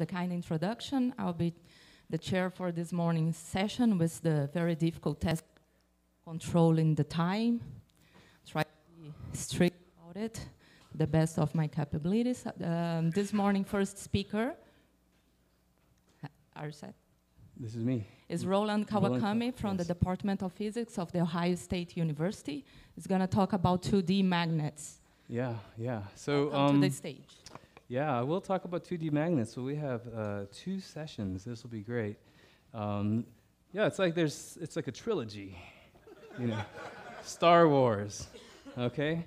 the kind introduction. I'll be the chair for this morning's session with the very difficult task controlling the time. Try to be strict about it, the best of my capabilities. Um, this morning, first speaker, are set? This is me. Is Roland Roland Kawakami Ka- from the. Department of Physics of the Ohio State University. He's going to talk about 2D magnets. Yeah, yeah. So, Welcome um, to the stage. Yeah, we'll talk about 2D magnets. So we have uh, two sessions. This will be great. Um, yeah, it's like there's, it's like a trilogy, you know, Star Wars. Okay,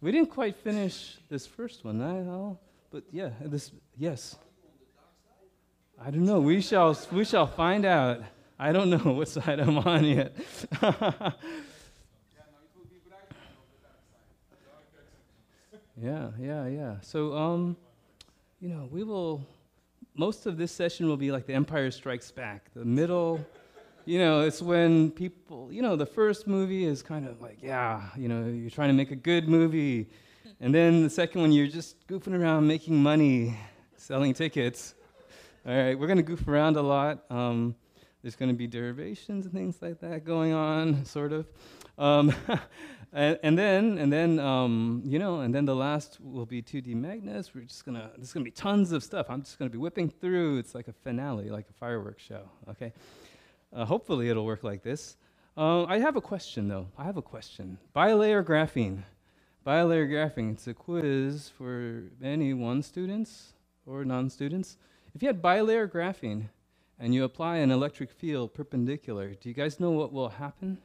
we didn't quite finish this first one, I but yeah, this, yes. I don't know. We shall, we shall find out. I don't know what side I'm on yet. Yeah, yeah, yeah. So, um, you know, we will. Most of this session will be like The Empire Strikes Back. The middle, you know, it's when people, you know, the first movie is kind of like, yeah, you know, you're trying to make a good movie, and then the second one you're just goofing around making money, selling tickets. All right, we're gonna goof around a lot. Um, there's gonna be derivations and things like that going on, sort of. Um, and, and then, and then, um, you know, and then the last will be 2D magnets. We're just gonna, there's gonna be tons of stuff. I'm just gonna be whipping through. It's like a finale, like a fireworks show. Okay. Uh, hopefully, it'll work like this. Uh, I have a question though. I have a question. Bilayer graphene. Bilayer graphene. It's a quiz for any one students or non-students. If you had bilayer graphene and you apply an electric field perpendicular, do you guys know what will happen?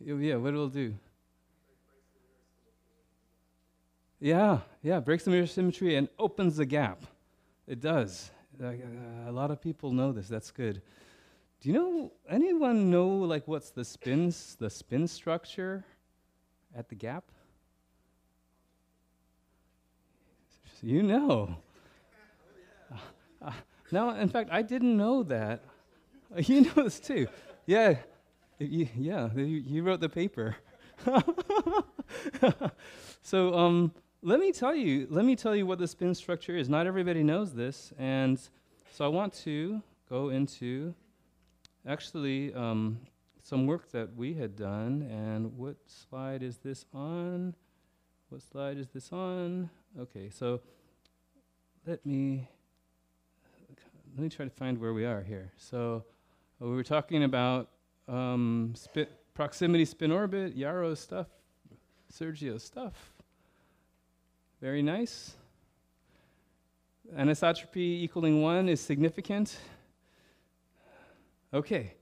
Yeah, what it'll do? Yeah, yeah, breaks the mirror symmetry and opens the gap. It does. Uh, a lot of people know this. That's good. Do you know anyone know like what's the spins the spin structure at the gap? You know. Uh, no, in fact, I didn't know that. Uh, you know this too. Yeah, you, yeah, you, you wrote the paper. so um, let me tell you, let me tell you what the spin structure is. Not everybody knows this, and so I want to go into actually um, some work that we had done. And what slide is this on? What slide is this on? Okay, so let me let me try to find where we are here. So we were talking about um, spi- proximity spin orbit, Jaro stuff, Sergio stuff. Very nice. Anisotropy equaling one is significant. Okay,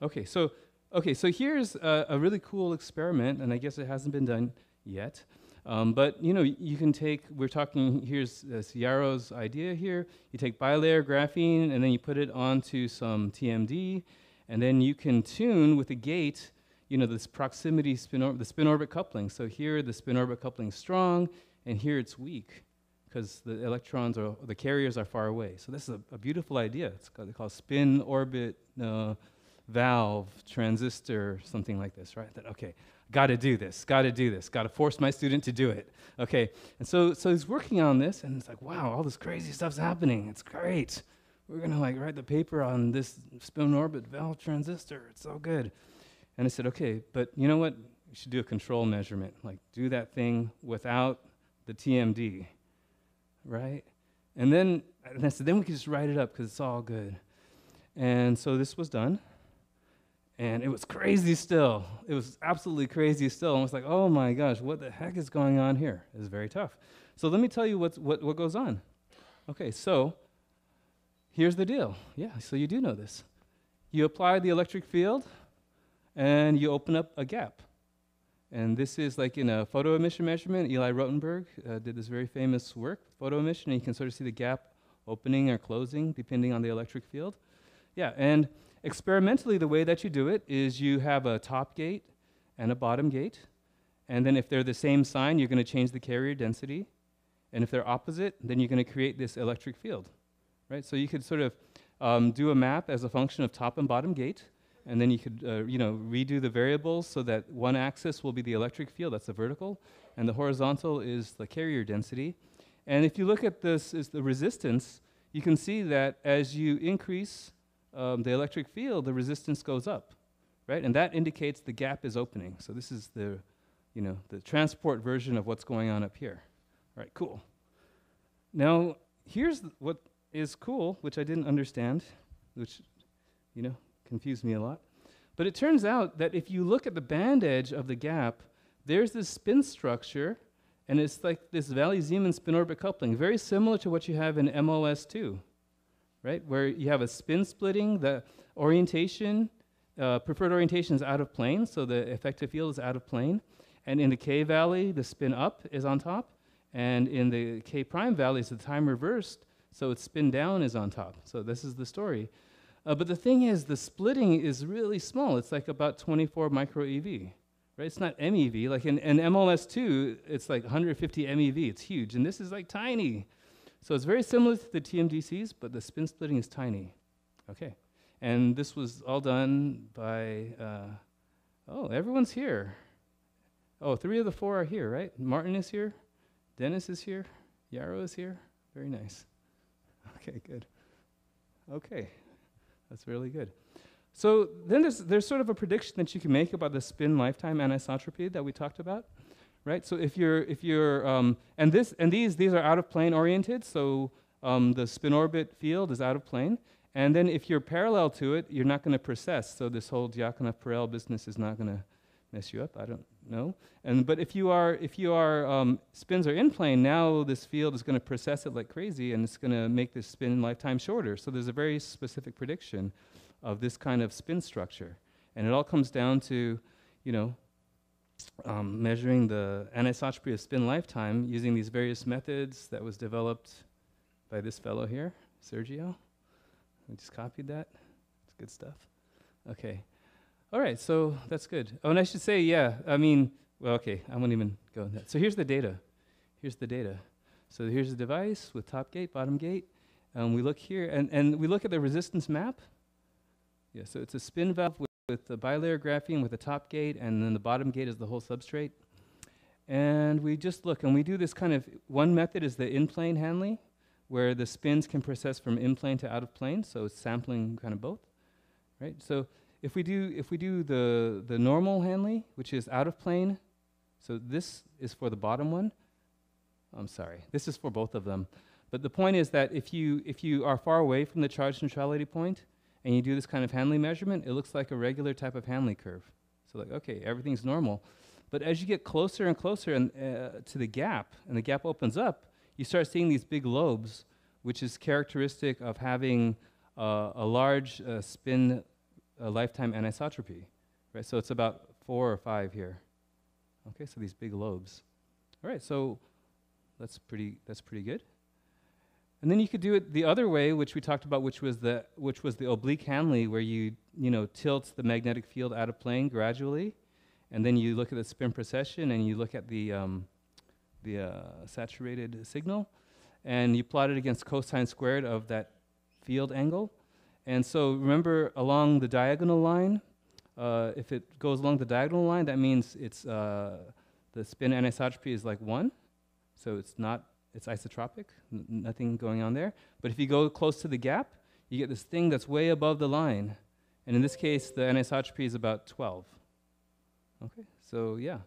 okay. So okay. So here's a, a really cool experiment, and I guess it hasn't been done yet. Um, but you know, you can take. We're talking. Here's uh, Jaro's idea here. You take bilayer graphene, and then you put it onto some TMD, and then you can tune with a gate. You know, this proximity spin or- the spin orbit coupling. So here, the spin orbit coupling is strong, and here it's weak because the electrons or the carriers are far away. So this is a, a beautiful idea. It's called, called spin orbit uh, valve transistor, something like this, right? That okay, got to do this, got to do this, got to force my student to do it. Okay, and so so he's working on this, and it's like, wow, all this crazy stuff's happening. It's great. We're gonna like write the paper on this spin orbit valve transistor. It's so good. And I said, okay, but you know what? You should do a control measurement. Like do that thing without the TMD, right? And then and I said, then we can just write it up because it's all good. And so this was done. And it was crazy still. It was absolutely crazy still. And I was like, oh my gosh, what the heck is going on here? It was very tough. So let me tell you what's, what, what goes on. Okay, so here's the deal. Yeah, so you do know this. You apply the electric field and you open up a gap. And this is like in a photo emission measurement. Eli Rotenberg uh, did this very famous work, photo emission, and you can sort of see the gap opening or closing depending on the electric field. Yeah, and experimentally, the way that you do it is you have a top gate and a bottom gate. And then if they're the same sign, you're going to change the carrier density. And if they're opposite, then you're going to create this electric field, right? So you could sort of um, do a map as a function of top and bottom gate. And then you could, uh, you know, redo the variables so that one axis will be the electric field, that's the vertical, and the horizontal is the carrier density. And if you look at this as the resistance, you can see that as you increase um, the electric field, the resistance goes up, right? And that indicates the gap is opening. So this is the, you know, the transport version of what's going on up here. All right, cool. Now, here's what is cool, which I didn't understand, which, you know, confused me a lot. But it turns out that if you look at the band edge of the gap, there's this spin structure, and it's like this Valley Zeeman spin orbit coupling, very similar to what you have in MOS2, right? Where you have a spin splitting, the orientation, uh, preferred orientation is out of plane, so the effective field is out of plane. And in the K valley, the spin up is on top, and in the K prime valley, it's the time reversed, so its spin down is on top. So this is the story. Uh, but the thing is, the splitting is really small. It's like about 24 micro EV, right? It's not MeV. Like in, in MOS2, it's like 150 MeV. It's huge. And this is like tiny. So it's very similar to the TMDCs, but the spin splitting is tiny. Okay. And this was all done by, uh, oh, everyone's here. Oh, three of the four are here, right? Martin is here. Dennis is here. Jaro is here. Very nice. Okay, good. Okay. That's really good. So then there's, there's sort of a prediction that you can make about the spin lifetime anisotropy that we talked about, right? So if you're, if you're um, and, this, and these, these are out of plane oriented, so um, the spin orbit field is out of plane. And then if you're parallel to it, you're not going to precess. So this whole Dyakonov-Perel business is not going to mess you up. I don't know. And but if you are if you are um, spins are in plane, now this field is going to precess it like crazy, and it's going to make this spin lifetime shorter. So there's a very specific prediction of this kind of spin structure, and it all comes down to, you know, um, measuring the anisotropy of spin lifetime using these various methods that was developed by this fellow here, Sergio. I just copied that. It's good stuff. Okay. All right, so that's good. Oh, and I should say, yeah, I mean, well, okay, I won't even go on that. So here's the data. Here's the data. So here's the device with top gate, bottom gate. Um, we look here, and, and we look at the resistance map. Yeah, so it's a spin valve with, with the bilayer graphene with the top gate, and then the bottom gate is the whole substrate. And we just look, and we do this kind of, one method is the in-plane Hanle, where the spins can precess from in-plane to out of plane, so sampling kind of both, right? So if we do if we do the the normal Hanle, which is out of plane, so this is for the bottom one. I'm sorry, this is for both of them. But the point is that if you if you are far away from the charge neutrality point and you do this kind of Hanle measurement, it looks like a regular type of Hanle curve. So like okay, everything's normal. But as you get closer and closer and, uh, to the gap, and the gap opens up, you start seeing these big lobes, which is characteristic of having uh, a large uh, spin a lifetime anisotropy, right? So it's about four or five here. Okay, so these big lobes. All right, so that's pretty, that's pretty good. And then you could do it the other way, which we talked about, which was the, which was the oblique Hanle, where you, you know, tilt the magnetic field out of plane gradually, and then you look at the spin precession and you look at the, um, the uh, saturated signal, and you plot it against cosine squared of that field angle, and so remember along the diagonal line, uh, if it goes along the diagonal line, that means it's uh, the spin anisotropy is like one, so it's not it's isotropic, nothing going on there. But if you go close to the gap, you get this thing that's way above the line, and in this case, the anisotropy is about 12. Okay, so yeah,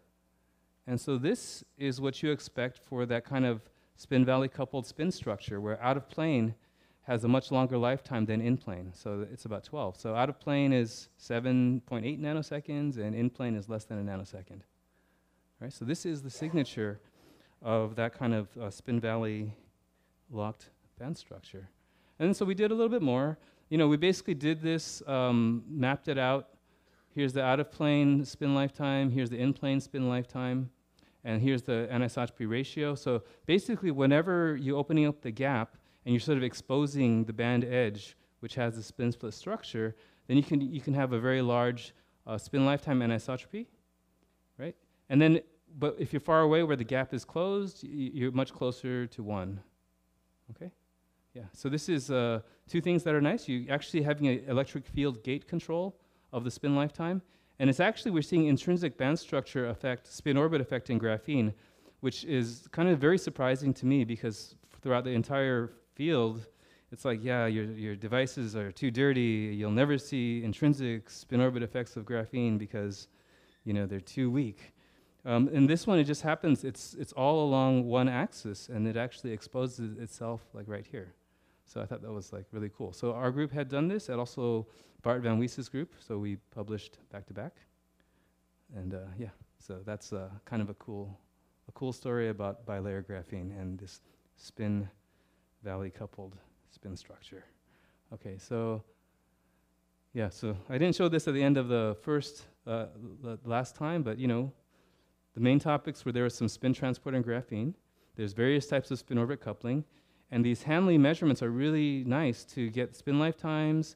and so this is what you expect for that kind of spin valley coupled spin structure, where out of plane has a much longer lifetime than in plane. So it's about 12. So out of plane is 7.8 nanoseconds, and in plane is less than a nanosecond. All right, So this is the signature of that kind of uh, spin valley locked band structure. And so we did a little bit more. You know, we basically did this, um, mapped it out. Here's the out of plane spin lifetime. Here's the in plane spin lifetime. And here's the anisotropy ratio. So basically, whenever you're opening up the gap, and you're sort of exposing the band edge, which has a spin split structure, then you can, you can have a very large uh, spin lifetime anisotropy, right? And then, but if you're far away where the gap is closed, you're much closer to one, okay? Yeah, so this is uh, two things that are nice. You're actually having an electric field gate control of the spin lifetime, and it's actually, we're seeing intrinsic band structure effect, spin orbit effect in graphene, which is kind of very surprising to me because throughout the entire field, it's like, yeah, your, your devices are too dirty. You'll never see intrinsic spin orbit effects of graphene because, you know, they're too weak. Um, this one, it just happens, it's, it's all along one axis, and it actually exposes itself like right here. So I thought that was like really cool. So our group had done this, and also Bart van Wees's group, so we published back to back. And uh, yeah, so that's uh, kind of a cool, a cool story about bilayer graphene and this spin valley coupled spin structure. Okay, so yeah, so I didn't show this at the end of the first, uh, l- last time, but you know, the main topics were there was some spin transport and graphene. There's various types of spin orbit coupling, and these Hanle measurements are really nice to get spin lifetimes,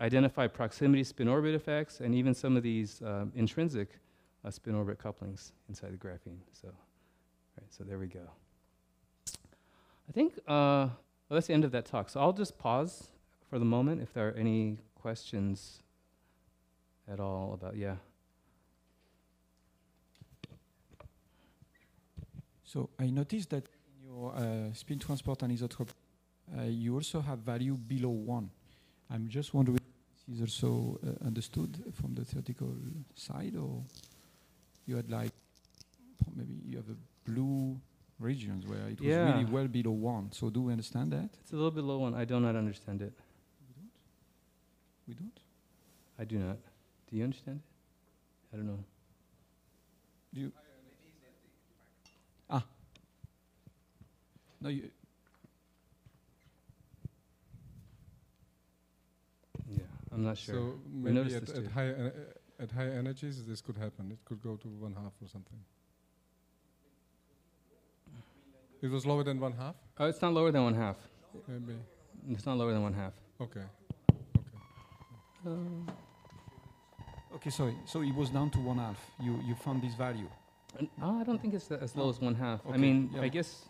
identify proximity spin orbit effects, and even some of these um, intrinsic uh, spin orbit couplings inside the graphene. So, right, so there we go. I think uh, well, that's the end of that talk. So I'll just pause for the moment if there are any questions at all about yeah. So I noticed that in your uh, spin transport anisotrope, uh, you also have value below one. I'm just wondering if this is also uh, understood from the theoretical side, or you had like maybe you have a blue regions where it was Yeah. really well below one. So do we understand that? It's a little bit low one. I do not understand it. We don't. We don't. I do not. Do you understand it? I don't know. Do you? Ah. No, you, Yeah, I'm not sure. So maybe noticed at, this at too. high uh, at high energies, this could happen. It could go to one half or something. It was lower than one half, oh, it's not lower than one half. maybe. It's not lower than one half. Okay. okay, Okay. sorry. So it was down to one half. You you found this value, N- Oh, I don't think it's tha- as low as one half. I mean, yeah. I guess.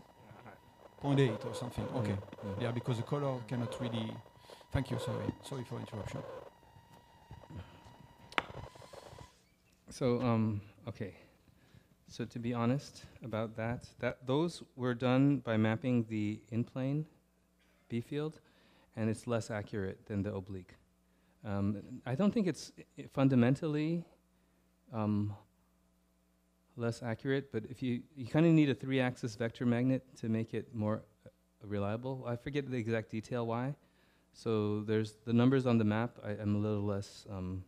0.8 or something. Okay. Yeah, yeah. Yeah, because the color cannot really. Thank you. Sorry. Sorry for interruption. So, um, okay. So to be honest about that, that those were done by mapping the in-plane B field, and it's less accurate than the oblique. Um, I don't think it's i- fundamentally um, less accurate, but if you you kind of need a three-axis vector magnet to make it more uh, reliable. I forget the exact detail why. So there's the numbers on the map. I, I'm a little less um,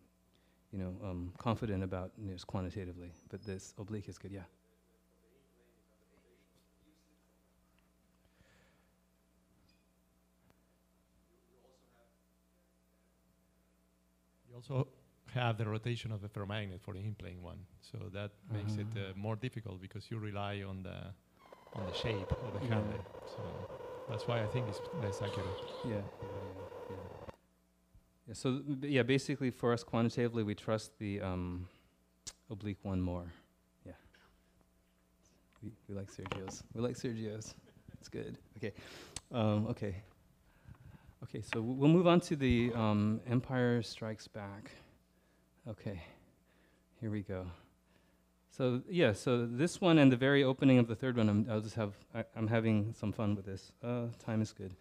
you know, um, confident about this quantitatively, but this oblique is good, yeah. You also have the rotation of the ferromagnet for the in-plane one, so that makes it uh, more difficult because you rely on the on the shape of the Yeah. Hanle. So that's why I think it's less accurate. Yeah, yeah, yeah, yeah. So, yeah, basically for us quantitatively, we trust the um, oblique one more. Yeah. We, we like Sergio's. We like Sergio's. It's good. Okay. Um, okay. Okay, so we'll move on to the um, Empire Strikes Back. Okay. Here we go. So yeah, so this one and the very opening of the third one, I'm, I'll just have I, I'm having some fun with this. Uh, time is good.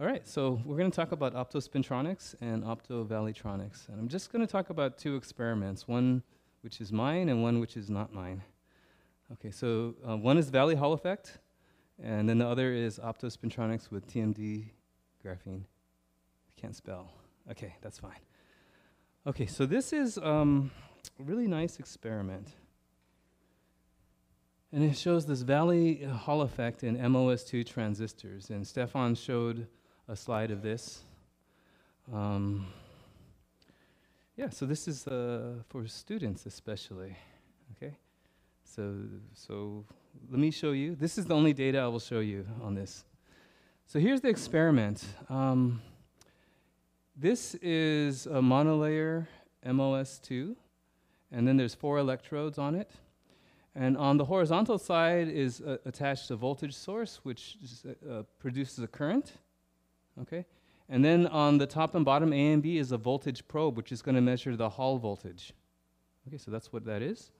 All right, so we're going to talk about optospintronics and optovalleytronics, and I'm just going to talk about two experiments, one which is mine and one which is not mine. Okay, so uh, one is Valley Hall effect, and then the other is optospintronics with TMD graphene. Can't spell. Okay, that's fine. Okay, so this is um, a really nice experiment. And it shows this Valley Hall effect in MOS2 transistors. And Stefan showed a slide of this. Um, yeah, so this is uh, for students especially. Okay, so so let me show you. This is the only data I will show you on this. So here's the experiment. Um, this is a monolayer MOS2, and then there's four electrodes on it. And on the horizontal side is uh, attached a voltage source, which uh, uh, produces a current. Okay, and then on the top and bottom A and B is a voltage probe, which is going to measure the Hall voltage. Okay, so that's what that is.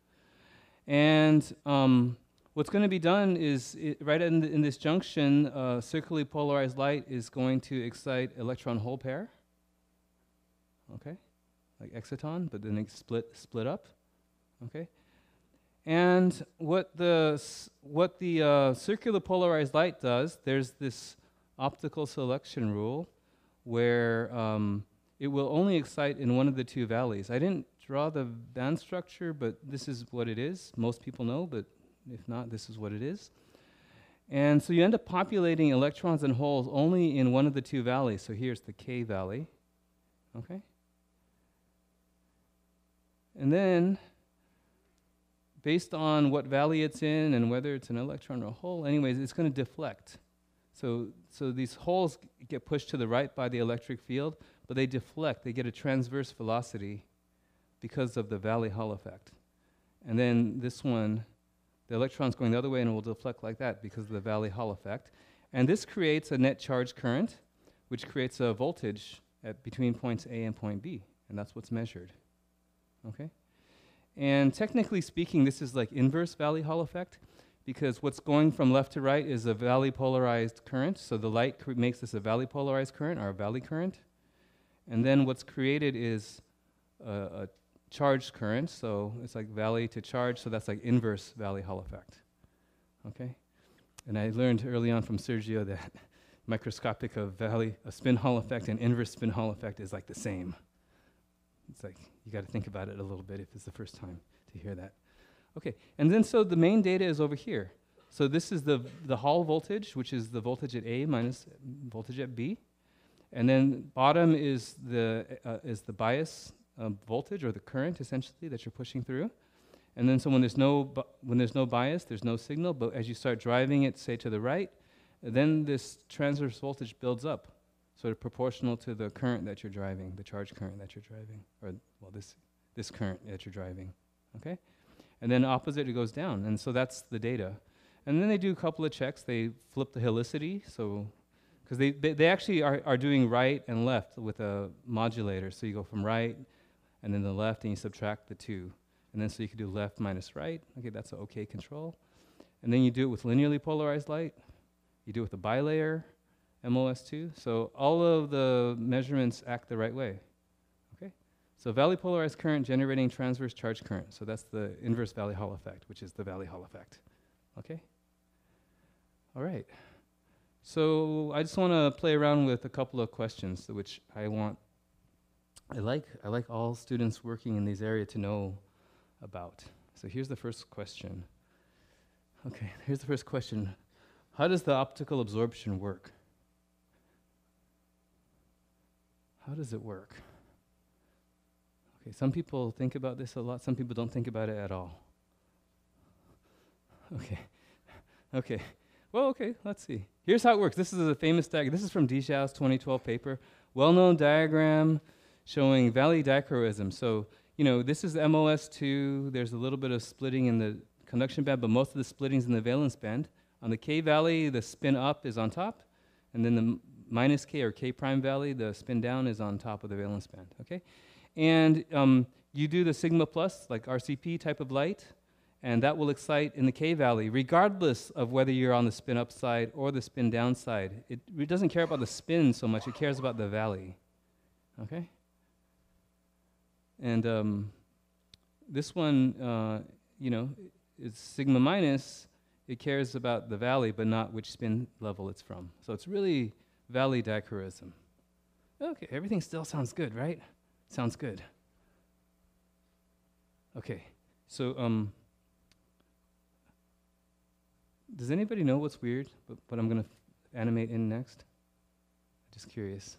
And um, what's going to be done is i right in, the, in this junction, uh, circularly polarized light is going to excite electron hole pair. Okay, like exciton, but then split split up. Okay, and what the what the uh, circular polarized light does, there's this optical selection rule where um, it will only excite in one of the two valleys. I didn't draw the band structure, but this is what it is. Most people know, but if not, this is what it is. And so you end up populating electrons and holes only in one of the two valleys. So here's the K valley. Okay? And then, based on what valley it's in and whether it's an electron or a hole, anyways, it's going to deflect. So, so these holes get pushed to the right by the electric field, but they deflect. They get a transverse velocity because of the valley Hall effect. And then this one, the electron's going the other way and it will deflect like that because of the valley Hall effect. And this creates a net charge current, which creates a voltage at between points A and point B, and that's what's measured. Okay? And technically speaking, this is like inverse valley Hall effect because what's going from left to right is a valley polarized current. So the light cr- makes this a valley polarized current or a valley current. And then what's created is a, a charged current. So it's like valley to charge. So that's like inverse valley Hall effect. Okay? And I learned early on from Sergio that microscopic of valley, a spin Hall effect and inverse spin Hall effect is like the same. It's like you got to think about it a little bit if it's the first time to hear that. Okay, and then so the main data is over here. So this is the the Hall voltage, which is the voltage at A minus voltage at B, and then bottom is the uh, is the bias um, voltage or the current essentially that you're pushing through. And then so when there's no when there's no bias, there's no signal. But as you start driving it, say to the right, then this transverse voltage builds up, sort of proportional to the current that you're driving, the charge current that you're driving, or well this this current that you're driving. Okay, and then opposite it goes down, and so that's the data. And then they do a couple of checks. They flip the helicity, so because they, they they actually are are doing right and left with a modulator. So you go from right, and then the left, and you subtract the two. And then so you can do left minus right. Okay, that's an okay control. And then you do it with linearly polarized light. You do it with a bilayer MOS2. So all of the measurements act the right way. So valley polarized current generating transverse charge current. So that's the inverse valley Hall effect, which is the valley Hall effect. Okay? All right. So I just want to play around with a couple of questions which I want I like I like all students working in these areas to know about. So here's the first question. Okay, here's the first question. How does the optical absorption work? How does it work? Okay, some people think about this a lot, some people don't think about it at all. Okay. Okay. Well, okay, let's see. Here's how it works. This is a famous diagram. This is from Di Xiao's 2012 paper. Well-known diagram showing valley dichroism. So, you know, this is MOS2. There's a little bit of splitting in the conduction band, but most of the splitting is in the valence band. On the K valley, the spin up is on top, and then the minus K or K prime valley, the spin down is on top of the valence band. Okay, and um, you do the sigma plus, like RCP type of light, and that will excite in the K valley, regardless of whether you're on the spin up side or the spin down side. It, it doesn't care about the spin so much; it cares about the valley. Okay. And um, this one, uh, you know, is sigma minus. It cares about the valley, but not which spin level it's from. So it's really valley dichroism. Okay, everything still sounds good, right? Sounds good. Okay, so um, does anybody know what's weird? But what I'm gonna animate in next? Just curious.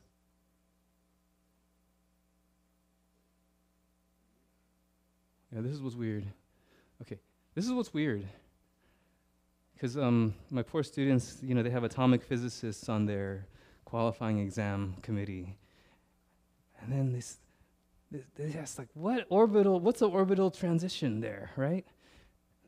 Yeah, this is what's weird. Okay, this is what's weird. Because um, my poor students, you know, they have atomic physicists on their qualifying exam committee. And then this, they, ask, like, what orbital, what's the orbital transition there, right?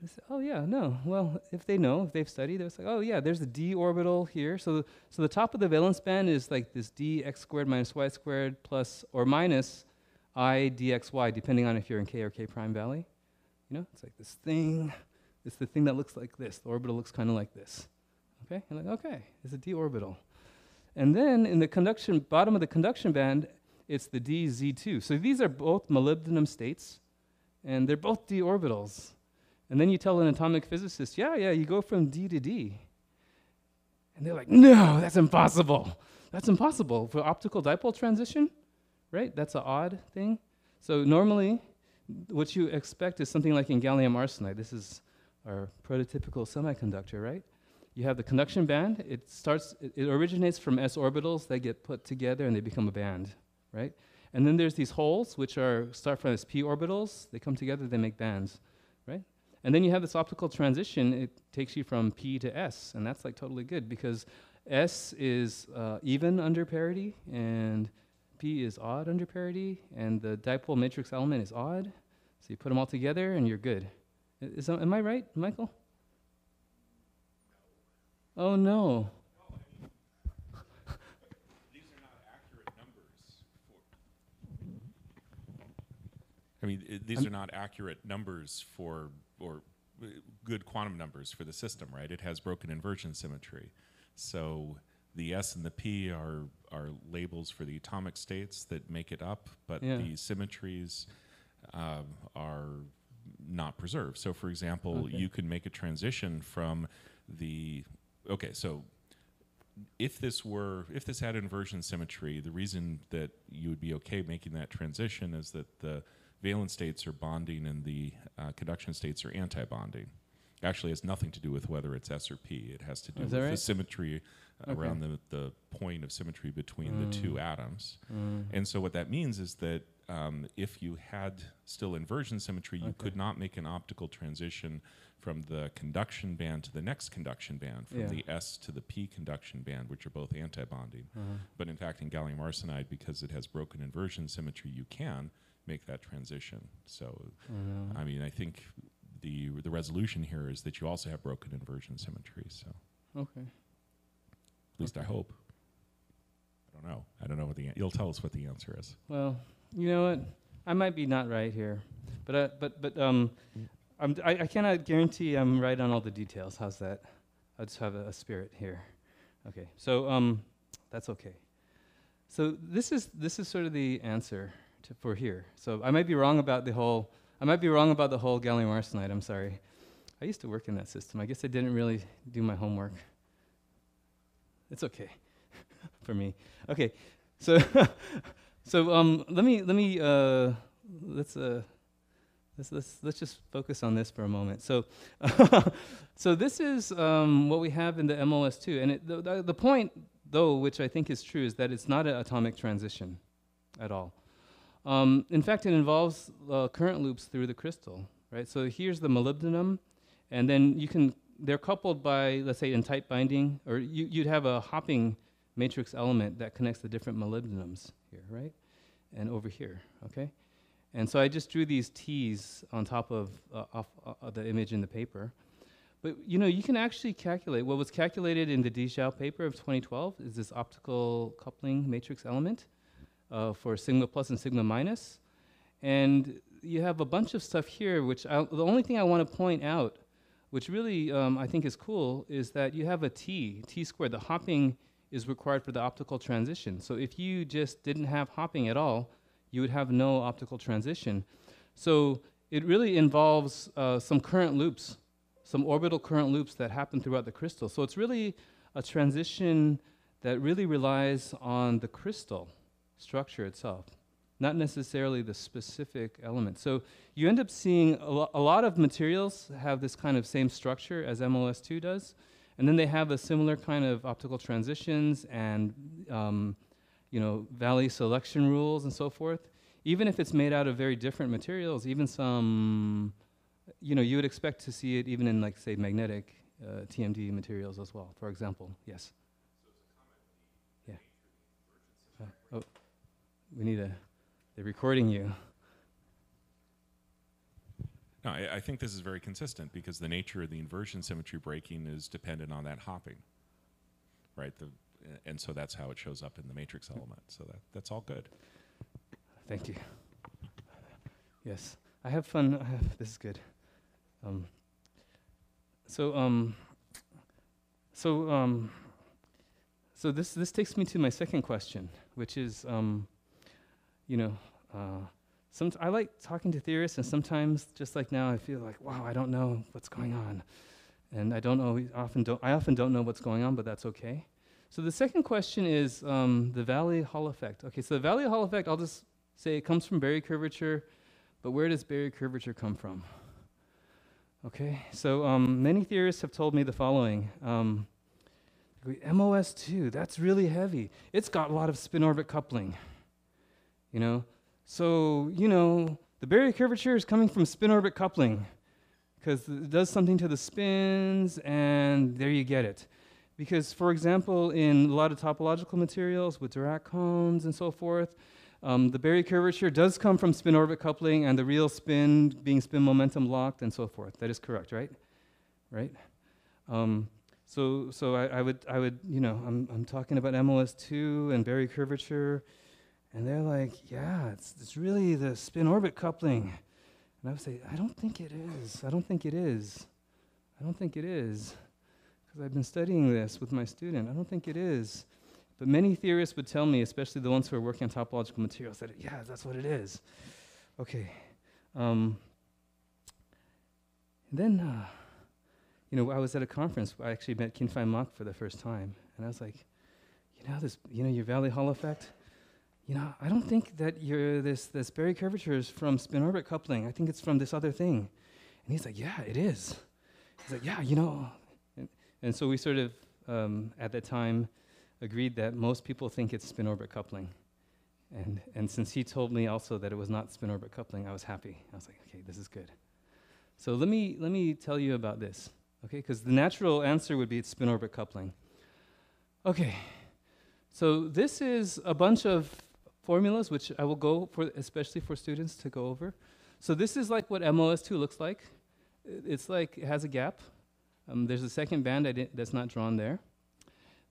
They say, oh, yeah, no. Well, if they know, if they've studied, they're like, oh, yeah, there's a d orbital here. So, so the top of the valence band is like this d x squared minus y squared plus or minus i dxy, depending on if you're in k or k prime valley. You know, it's like this thing It's the thing that looks like this. The orbital looks kind of like this. Okay? You're like, okay, it's a d orbital. And then in the conduction, bottom of the conduction band, it's the dz2. So these are both molybdenum states, and they're both d orbitals. And then you tell an atomic physicist, yeah, yeah, you go from d to d. And they're like, no, that's impossible. That's impossible for optical dipole transition, right? That's an odd thing. So normally, what you expect is something like in gallium arsenide. This is our prototypical semiconductor, right? You have the conduction band. It starts. It, it originates from s orbitals that get put together and they become a band, right? And then there's these holes which are start from as p orbitals. They come together. They make bands, right? And then you have this optical transition. It takes you from p to s, and that's like totally good because s is uh, even under parity and p is odd under parity, and the dipole matrix element is odd. So you put them all together, and you're good. Is, am I right, Michael? Oh no. These are not accurate numbers for. I mean, these I'm- are not accurate numbers for, or uh, good quantum numbers for the system, right? It has broken inversion symmetry. So the S and the P are, are labels for the atomic states that make it up, but Yeah. the symmetries um, are not preserved. So, for example, Okay. you can make a transition from the okay. So, if this were if this had inversion symmetry, the reason that you would be okay making that transition is that the valence states are bonding and the uh, conduction states are anti-bonding. Actually, has nothing to do with whether it's S or P. It has to do Is with that the symmetry Okay. around the, the point of symmetry between the two atoms. Mm. And so what that means is that um, if you had still inversion symmetry, you Okay. could not make an optical transition from the conduction band to the next conduction band, from Yeah. the S to the P conduction band, which are both antibonding. Uh-huh. But in fact, in gallium arsenide, because it has broken inversion symmetry, you can make that transition. So, no. I mean, I think the the resolution here is that you also have broken inversion symmetry. So, Okay. at least I hope. I don't know. I don't know what the an- you'll tell us what the answer is. Well, you know what? I might be not right here, but uh, but but um, I'm, I, I cannot guarantee I'm right on all the details. How's that? I just have a, a spirit here. Okay, so um, that's okay. So this is this is sort of the answer to, for here. So I might be wrong about the whole. I might be wrong about the whole gallium arsenide. I'm sorry. I used to work in that system. I guess I didn't really do my homework. It's okay for me. Okay, so so um, let me let me uh, let's uh, let's let's let's just focus on this for a moment. So so this is um, what we have in the MOS2, and it, the the point though, which I think is true, is that it's not an atomic transition at all. Um, in fact, it involves uh, current loops through the crystal, right? So here's the molybdenum, and then you can they're coupled by let's say in tight binding, or you, you'd have a hopping matrix element that connects the different molybdenums here, right? And over here, okay? And so I just drew these T's on top of uh, off, uh, the image in the paper. But you know, you can actually calculate what was calculated in the Di Xiao paper of 2012 is this optical coupling matrix element uh, for sigma plus and sigma minus. And you have a bunch of stuff here, which I, the only thing I want to point out, which really um, I think is cool, is that you have a T, T squared. The hopping is required for the optical transition. So if you just didn't have hopping at all, you would have no optical transition. So it really involves uh, some current loops, some orbital current loops that happen throughout the crystal. So it's really a transition that really relies on the crystal structure itself, not necessarily the specific element. So you end up seeing a, lo- a lot of materials have this kind of same structure as MOS2 does. And then they have a similar kind of optical transitions and um, you know valley selection rules and so forth. Even if it's made out of very different materials, even some you know you would expect to see it even in like say magnetic uh, TMD materials as well. For example, yes. Yeah. Uh, oh, we need a. They're recording you. No, I, I think this is very consistent because the nature of the inversion symmetry breaking is dependent on that hopping, right? The, and so that's how it shows up in the matrix element. So that, that's all good. Thank you. Yes, I have fun. I have, this is good. Um, so um, so um, so this this takes me to my second question, which is um, you know, uh, some I like talking to theorists, and sometimes just like now, I feel like wow, I don't know what's going on, and I don't know often don't I often don't know what's going on, but that's okay. So the second question is um, the Valley Hall effect. Okay, so the Valley Hall effect, I'll just say it comes from Berry curvature, but where does Berry curvature come from? Okay, so um, many theorists have told me the following. Um, MOS2, that's really heavy. It's got a lot of spin orbit coupling. You know, so you know the Berry curvature is coming from spin orbit coupling because it does something to the spins, and there you get it. Because, for example, in a lot of topological materials with Dirac cones and so forth, um, the Berry curvature does come from spin orbit coupling and the real spin being spin momentum locked and so forth. That is correct, right? Right? Um, so, so I, I, would, I would, you know, I'm, I'm talking about MoS2 and Berry curvature, and they're like, yeah, it's, it's really the spin orbit coupling. And I would say, I don't think it is. I don't think it is. I don't think it is. Because I've been studying this with my student. I don't think it is. But many theorists would tell me, especially the ones who are working on topological materials, that yeah, that's what it is. Okay. Um, then, uh, you know, I was at a conference. I actually met Kin-Fai Mak for the first time, and I was like, you know, this, you know, your Valley Hall effect. You know, I don't think that your this this Berry curvature is from spin orbit coupling. I think it's from this other thing. And he's like, yeah, it is. He's like, yeah, you know. And, and so we sort of um, at that time agreed that most people think it's spin orbit coupling. And, and since he told me also that it was not spin orbit coupling, I was happy. I was like, okay, this is good. So let me, let me tell you about this, okay? Because the natural answer would be it's spin orbit coupling. Okay, so this is a bunch of formulas which I will go for, especially for students to go over. So this is like what MOS2 looks like. It's like it has a gap. Um, there's a second band that's not drawn there.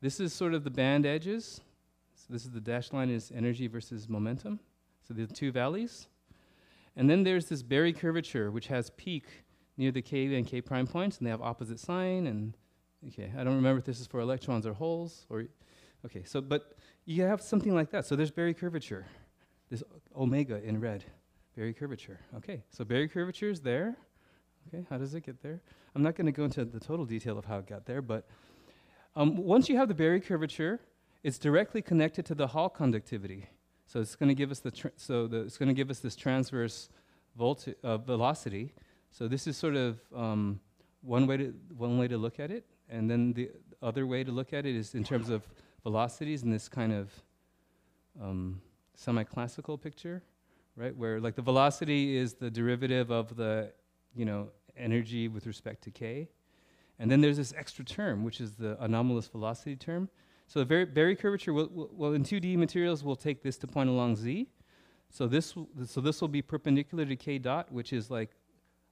This is sort of the band edges. So this is the dashed line is energy versus momentum. So the two valleys. And then there's this Berry curvature, which has peak near the K and K prime points, and they have opposite sign. And okay, I don't remember if this is for electrons or holes or okay. So, but you have something like that. So there's Berry curvature, this omega in red, Berry curvature. Okay, so Berry curvature is there. Okay, how does it get there? I'm not going to go into the total detail of how it got there, but um, once you have the Berry curvature, it's directly connected to the Hall conductivity. So it's going to give us the so the, it's going to give us this transverse uh, velocity. So this is sort of um, one way to one way to look at it, and then the other way to look at it is in terms of velocities in this kind of um, semi-classical picture, right? Where like the velocity is the derivative of the you know energy with respect to k, and then there's this extra term, which is the anomalous velocity term. So the Berry, Berry curvature, will, will, well, in 2D materials, we'll take this to point along z. So this, so this will be perpendicular to k dot, which is like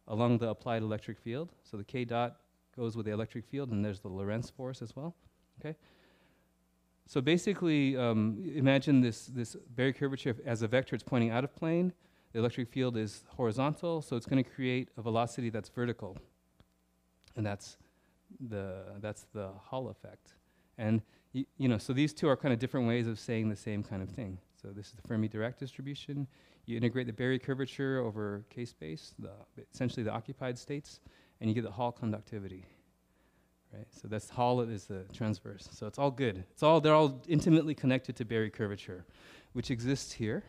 along the applied electric field. So the k dot goes with the electric field, and there's the Lorentz force as well. Okay. So basically, um, imagine this this Berry curvature as a vector. It's pointing out of plane. The electric field is horizontal, so it's going to create a velocity that's vertical, and that's the that's the Hall effect. And you know, so these two are kind of different ways of saying the same kind of thing. So this is the Fermi-Dirac distribution. You integrate the Berry curvature over k-space, the essentially the occupied states, and you get the Hall conductivity. Right. So that's Hall is the transverse. So it's all good. It's all they're all intimately connected to Berry curvature, which exists here.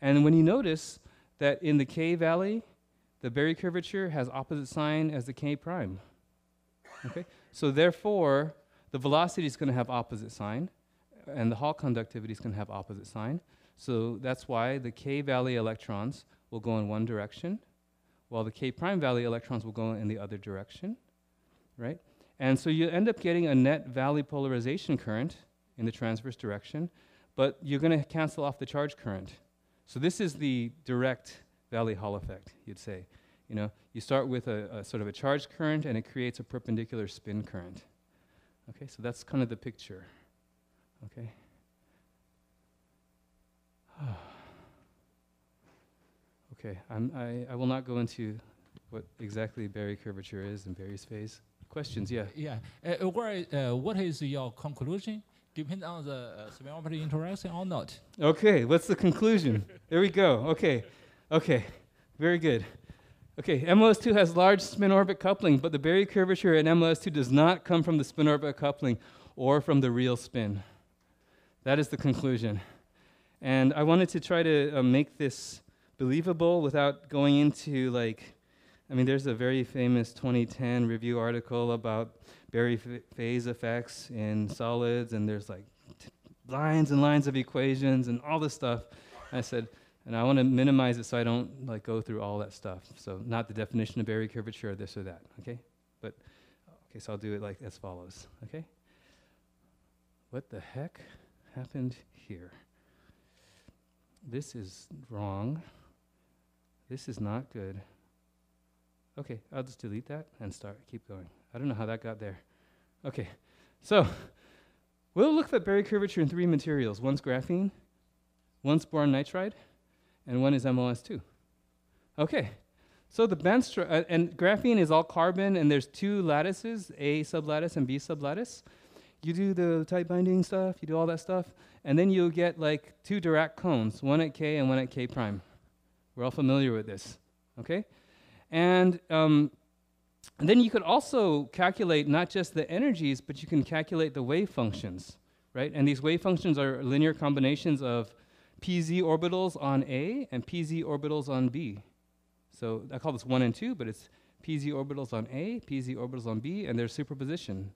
And when you notice that in the K valley, the Berry curvature has opposite sign as the K prime. Okay? So therefore, the velocity is going to have opposite sign, and the Hall conductivity is going to have opposite sign. So that's why the K valley electrons will go in one direction, while the K prime valley electrons will go in the other direction, right? And so you end up getting a net valley polarization current in the transverse direction, but you're going to cancel off the charge current. So this is the direct valley Hall effect, you'd say. You know, you start with a, a sort of a charge current and it creates a perpendicular spin current. Okay, so that's kind of the picture. Okay. okay, I'm, I, I will not go into what exactly Berry curvature is in Berry's phase. Questions, yeah. Yeah. Uh, where, uh, what is your conclusion? Depend on the uh, spin orbit interaction or not? Okay, what's the conclusion? there we go. Okay, okay, very good. Okay, MoS2 has large spin orbit coupling, but the Berry curvature in MoS2 does not come from the spin orbit coupling or from the real spin. That is the conclusion. And I wanted to try to uh, make this believable without going into like, I mean, there's a very famous 2010 review article about Berry phase effects in solids, and there's like lines and lines of equations and all this stuff. I said, and I want to minimize it so I don't like go through all that stuff. So not the definition of Berry curvature or this or that. Okay, but okay, so I'll do it like as follows. Okay, what the heck happened here? This is wrong. This is not good. Okay, I'll just delete that and start. Keep going. I don't know how that got there. Okay, so we'll look at Berry curvature in three materials. One's graphene, one's boron nitride, and one is MoS2. Okay, so the band stru- uh, and graphene is all carbon, and there's two lattices, A sublattice and B sublattice. You do the tight binding stuff, you do all that stuff, and then you'll get like two Dirac cones, one at K and one at K prime. We're all familiar with this, okay? And, um, and then you could also calculate not just the energies, but you can calculate the wave functions, right? And these wave functions are linear combinations of pz orbitals on A and pz orbitals on B. So I call this 1 and 2, but it's pz orbitals on A, pz orbitals on B, and their superposition.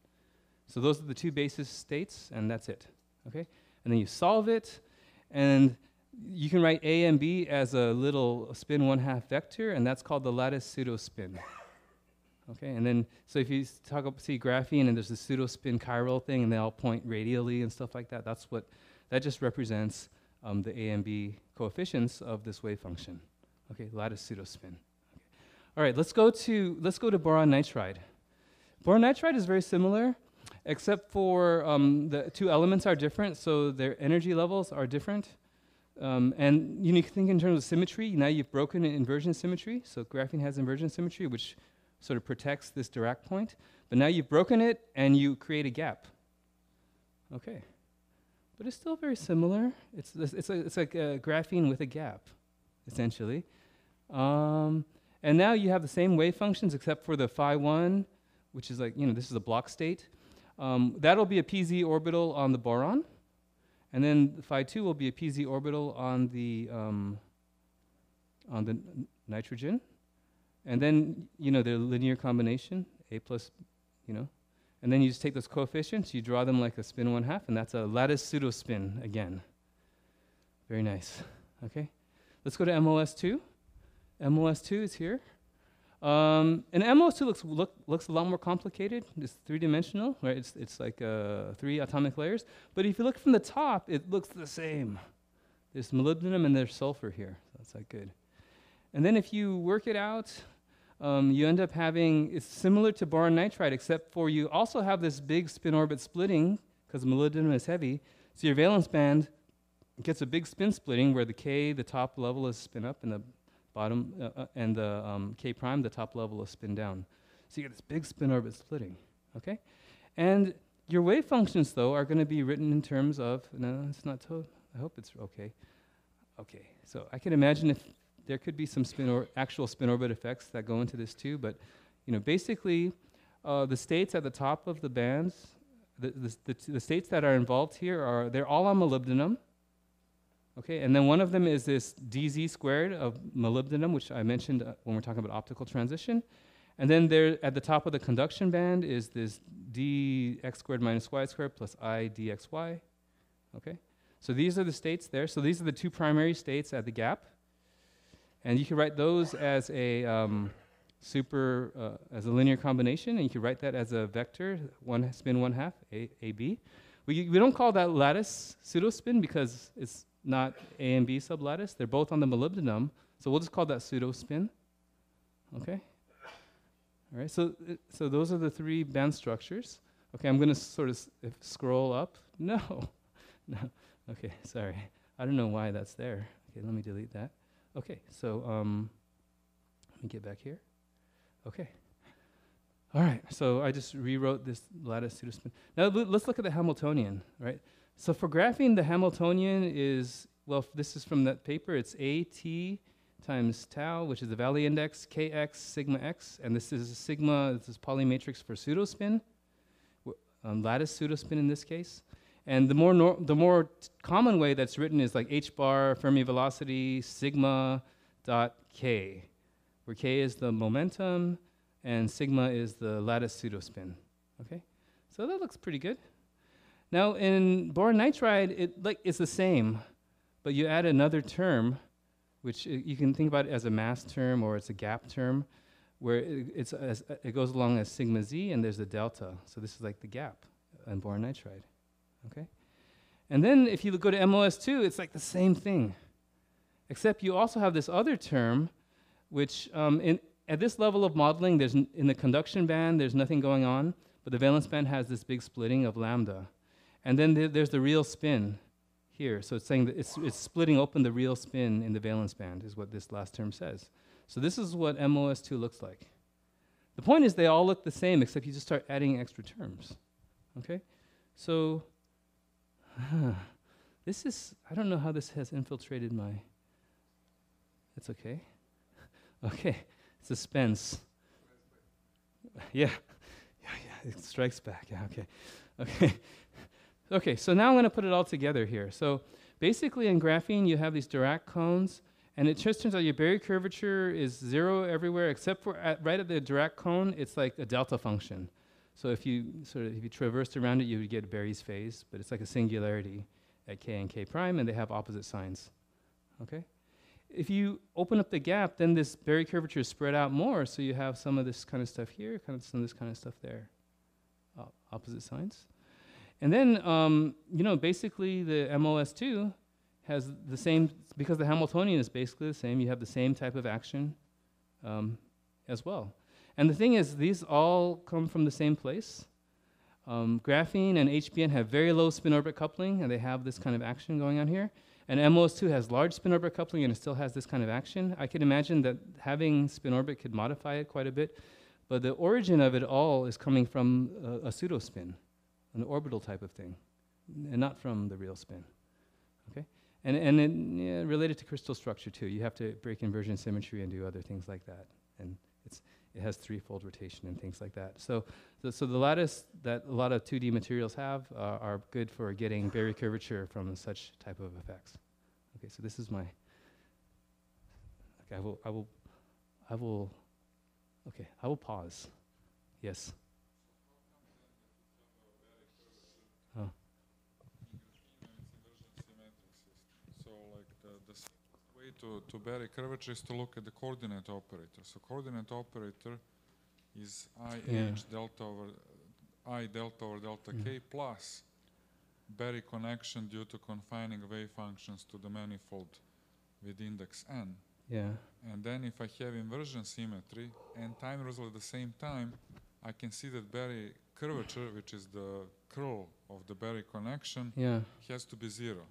So those are the two basis states, and that's it, okay? And then you solve it, and you can write A and B as a little spin one half vector, and that's called the lattice pseudospin. Okay, and then so if you talk about see graphene and there's a pseudospin chiral thing, and they all point radially and stuff like that. That's what that just represents um, the A and B coefficients of this wave function. Okay, lattice pseudospin. Okay. All right, let's go to let's go to boron nitride. Boron nitride is very similar, except for um, the two elements are different, so their energy levels are different. Um, and you need to think in terms of symmetry. Now you've broken in inversion symmetry. So graphene has inversion symmetry, which sort of protects this Dirac point. But now you've broken it and you create a gap. Okay. But it's still very similar. It's, it's, like, it's like a graphene with a gap, essentially. Um, and now you have the same wave functions except for the phi 1, which is like, you know, this is a Bloch state. Um, that'll be a pz orbital on the boron. And then phi 2 will be a pz orbital on the, um, on the nitrogen. And then, you know, the linear combination, A plus, you know. And then you just take those coefficients, you draw them like a spin one half, and that's a lattice pseudospin again. Very nice. Okay. Let's go to MoS2. MoS2 is here. Um, and MoS2 looks look, looks a lot more complicated. It's three dimensional, right? It's it's like uh, three atomic layers. But if you look from the top, it looks the same. There's molybdenum and there's sulfur here. So that's like good. And then if you work it out, um, you end up having it's similar to boron nitride, except for you also have this big spin orbit splitting because molybdenum is heavy. So your valence band gets a big spin splitting where the K, the top level, is spin up, and the bottom uh, uh, and the um, K prime, the top level, is spin down. So you get this big spin orbit splitting. Okay, and your wave functions though are going to be written in terms of no, it's not. To- I hope it's okay. Okay, so I can imagine if there could be some spin or actual spin orbit effects that go into this too, but you know, basically, uh, the states at the top of the bands, the, the, the, the states that are involved here are they're all on molybdenum. Okay, and then one of them is this dz squared of molybdenum, which I mentioned uh, when we're talking about optical transition. And then there at the top of the conduction band is this dx squared minus y squared plus i dxy. Okay, so these are the states there. So these are the two primary states at the gap. And you can write those as a um, super, uh, as a linear combination, and you can write that as a vector, one spin one half, a, b. We, we don't call that lattice pseudospin because it's not A and B sublattice. They're both on the molybdenum, so we'll just call that pseudospin. Okay. All right. So so those are the three band structures. Okay. I'm going to sort of scroll up. No, no. Okay. Sorry. I don't know why that's there. Okay. Let me delete that. Okay. So um, let me get back here. Okay. All right, so I just rewrote this lattice pseudospin. Now let's look at the Hamiltonian, right? So for graphene, the Hamiltonian is, well, this is from that paper. It's AT times tau, which is the valley index, kx sigma x, and this is sigma, this is Pauli matrix for pseudospin, um, lattice pseudospin in this case. And the more, nor- the more common way that's written is like h bar Fermi velocity sigma dot k, where k is the momentum and sigma is the lattice pseudospin. Okay, so that looks pretty good. Now in boron nitride, it like it's the same, but you add another term, which uh, you can think about it as a mass term or it's a gap term, where it, it's as, uh, it goes along as sigma z and there's a delta. So this is like the gap in boron nitride. Okay, and then if you go to MoS2, it's like the same thing, except you also have this other term, which um, in at this level of modeling, there's in the conduction band, there's nothing going on, but the valence band has this big splitting of lambda. And then there- there's the real spin here. So it's saying that it's, it's splitting open the real spin in the valence band, is what this last term says. So this is what MoS2 looks like. The point is they all look the same, except you just start adding extra terms. Okay? So this is, I don't know how this has infiltrated my, it's okay. Okay. Suspense. Yeah. Yeah, yeah. It strikes back. Yeah, okay. Okay. Okay, so now I'm going to put it all together here. So basically in graphene, you have these Dirac cones, and it just turns out your Berry curvature is zero everywhere except for at, right at the Dirac cone, it's like a delta function. So if you sort of if you traversed around it, you would get Berry's phase, but it's like a singularity at k and k prime, and they have opposite signs. Okay? if you open up the gap, then this Berry curvature is spread out more, so you have some of this kind of stuff here, kind of some of this kind of stuff there, opposite signs. And then, um, you know, basically the MoS2 has the same, because the Hamiltonian is basically the same, you have the same type of action um, as well. And the thing is, these all come from the same place. Um, graphene and HBN have very low spin orbit coupling, and they have this kind of action going on here. And MoS2 has large spin orbit coupling and it still has this kind of action. I could imagine that having spin orbit could modify it quite a bit, but the origin of it all is coming from a, a pseudo spin, an orbital type of thing, and not from the real spin. Okay? And, and yeah, related to crystal structure too. You have to break inversion symmetry and do other things like that. And it's, it has threefold rotation and things like that. So, so, so the lattice that a lot of 2D materials have uh, are good for getting Berry curvature from such type of effects. Okay, so this is my. Okay, I will, I will, I will. Okay, I will pause. Yes. Oh. So like the, the simplest way to, to Berry curvature is to look at the coordinate operator. So coordinate operator is i Yeah. h delta over i delta over delta Mm. k plus Berry connection due to confining wave functions to the manifold with index n. Yeah. And then if I have inversion symmetry and time result at the same time, I can see that Berry curvature, which is the curl of the Berry connection, Yeah. has to be zero.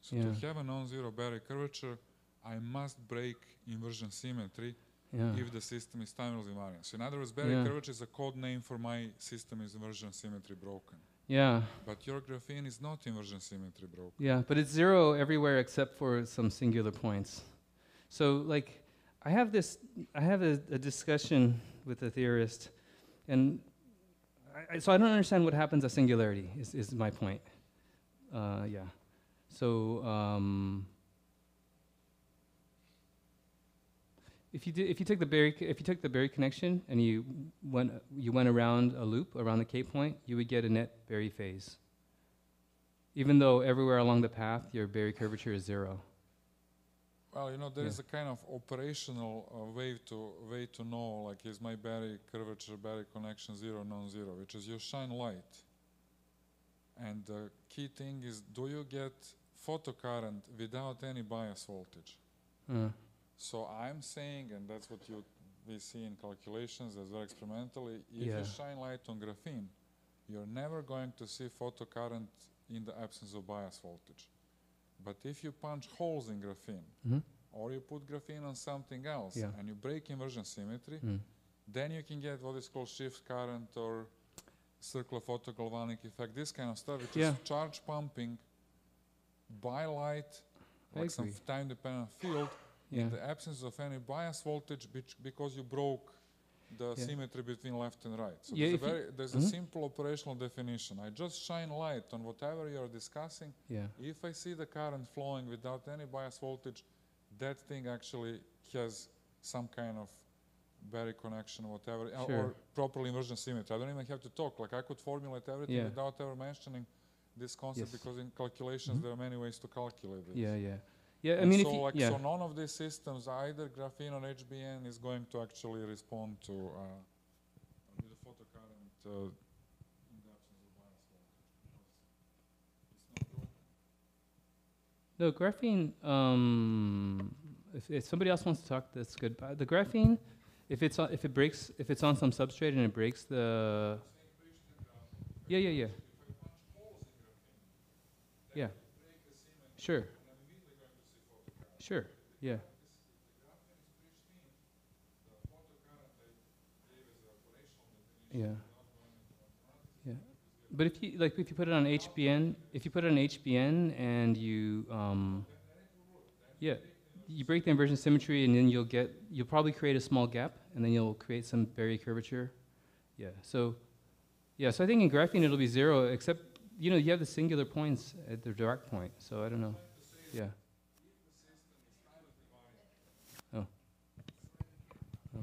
So Yeah. to have a non-zero Berry curvature, I must break inversion symmetry Yeah. if the system is time invariant. So in other words, Berry Yeah. curvature is a code name for my system is inversion symmetry broken. Yeah. But your graphene is not inversion symmetry broken. Yeah, but it's zero everywhere except for some singular points. So, like, I have this, I have a, a discussion with a theorist, and I, I, so I don't understand what happens at singularity. Is is my point? Uh, yeah. So, um, if you did, if you took the Berry, if you took the Berry connection and you went you went around a loop around the K point, you would get a net Berry phase even though everywhere along the path your Berry curvature is zero. Well, you know, there Yeah. is a kind of operational uh, way to way to know, like, is my Berry curvature, Berry connection zero, non-zero, which is you shine light. And the key thing is, do you get photocurrent without any bias voltage? Uh, So I'm saying, and that's what you we see in calculations as well experimentally, if Yeah. you shine light on graphene, you're never going to see photocurrent in the absence of bias voltage. But if you punch holes in graphene, mhm, or you put graphene on something else Yeah. and you break inversion symmetry, mm, Then you can get what is called shift current or circular photogalvanic effect, this kind of stuff, which Yeah. is charge pumping by light, like some time-dependent field, Yeah. in the absence of any bias voltage, because you broke the Yeah. symmetry between left and right. So Yeah, there's, a very, there's Mhm. a simple operational definition. I just shine light on whatever you're discussing. Yeah. If I see the current flowing without any bias voltage, that thing actually has some kind of Berry connection, whatever, or- Sure. or properly inversion symmetry. I don't even have to talk. Like I could formulate everything without ever mentioning this concept Yes. because in calculations Mhm. there are many ways to calculate this. Yeah, yeah. Yeah, I And mean, so if you, like yeah. so none of these systems, either graphene or HBN, is going to actually respond to uh, the photocurrent uh, the absence of bias voltage. because it's not broken. No, graphene, um, if, if somebody else wants to talk, that's good. But the graphene, if it's on, if it breaks, if it's on some substrate and it breaks the, yeah, yeah, yeah. Yeah. Sure. Sure, yeah. Yeah. Yeah. But if you, like, if you put it on HBN, if you put it on HBN and you, um, yeah, you break the inversion symmetry and then you'll get, you'll probably create a small gap and then you'll create some Berry curvature. Yeah, so, yeah, so I think in graphene it'll be zero, except, you know, you have the singular points at the Dirac point, so I don't know. Yeah. Oh. So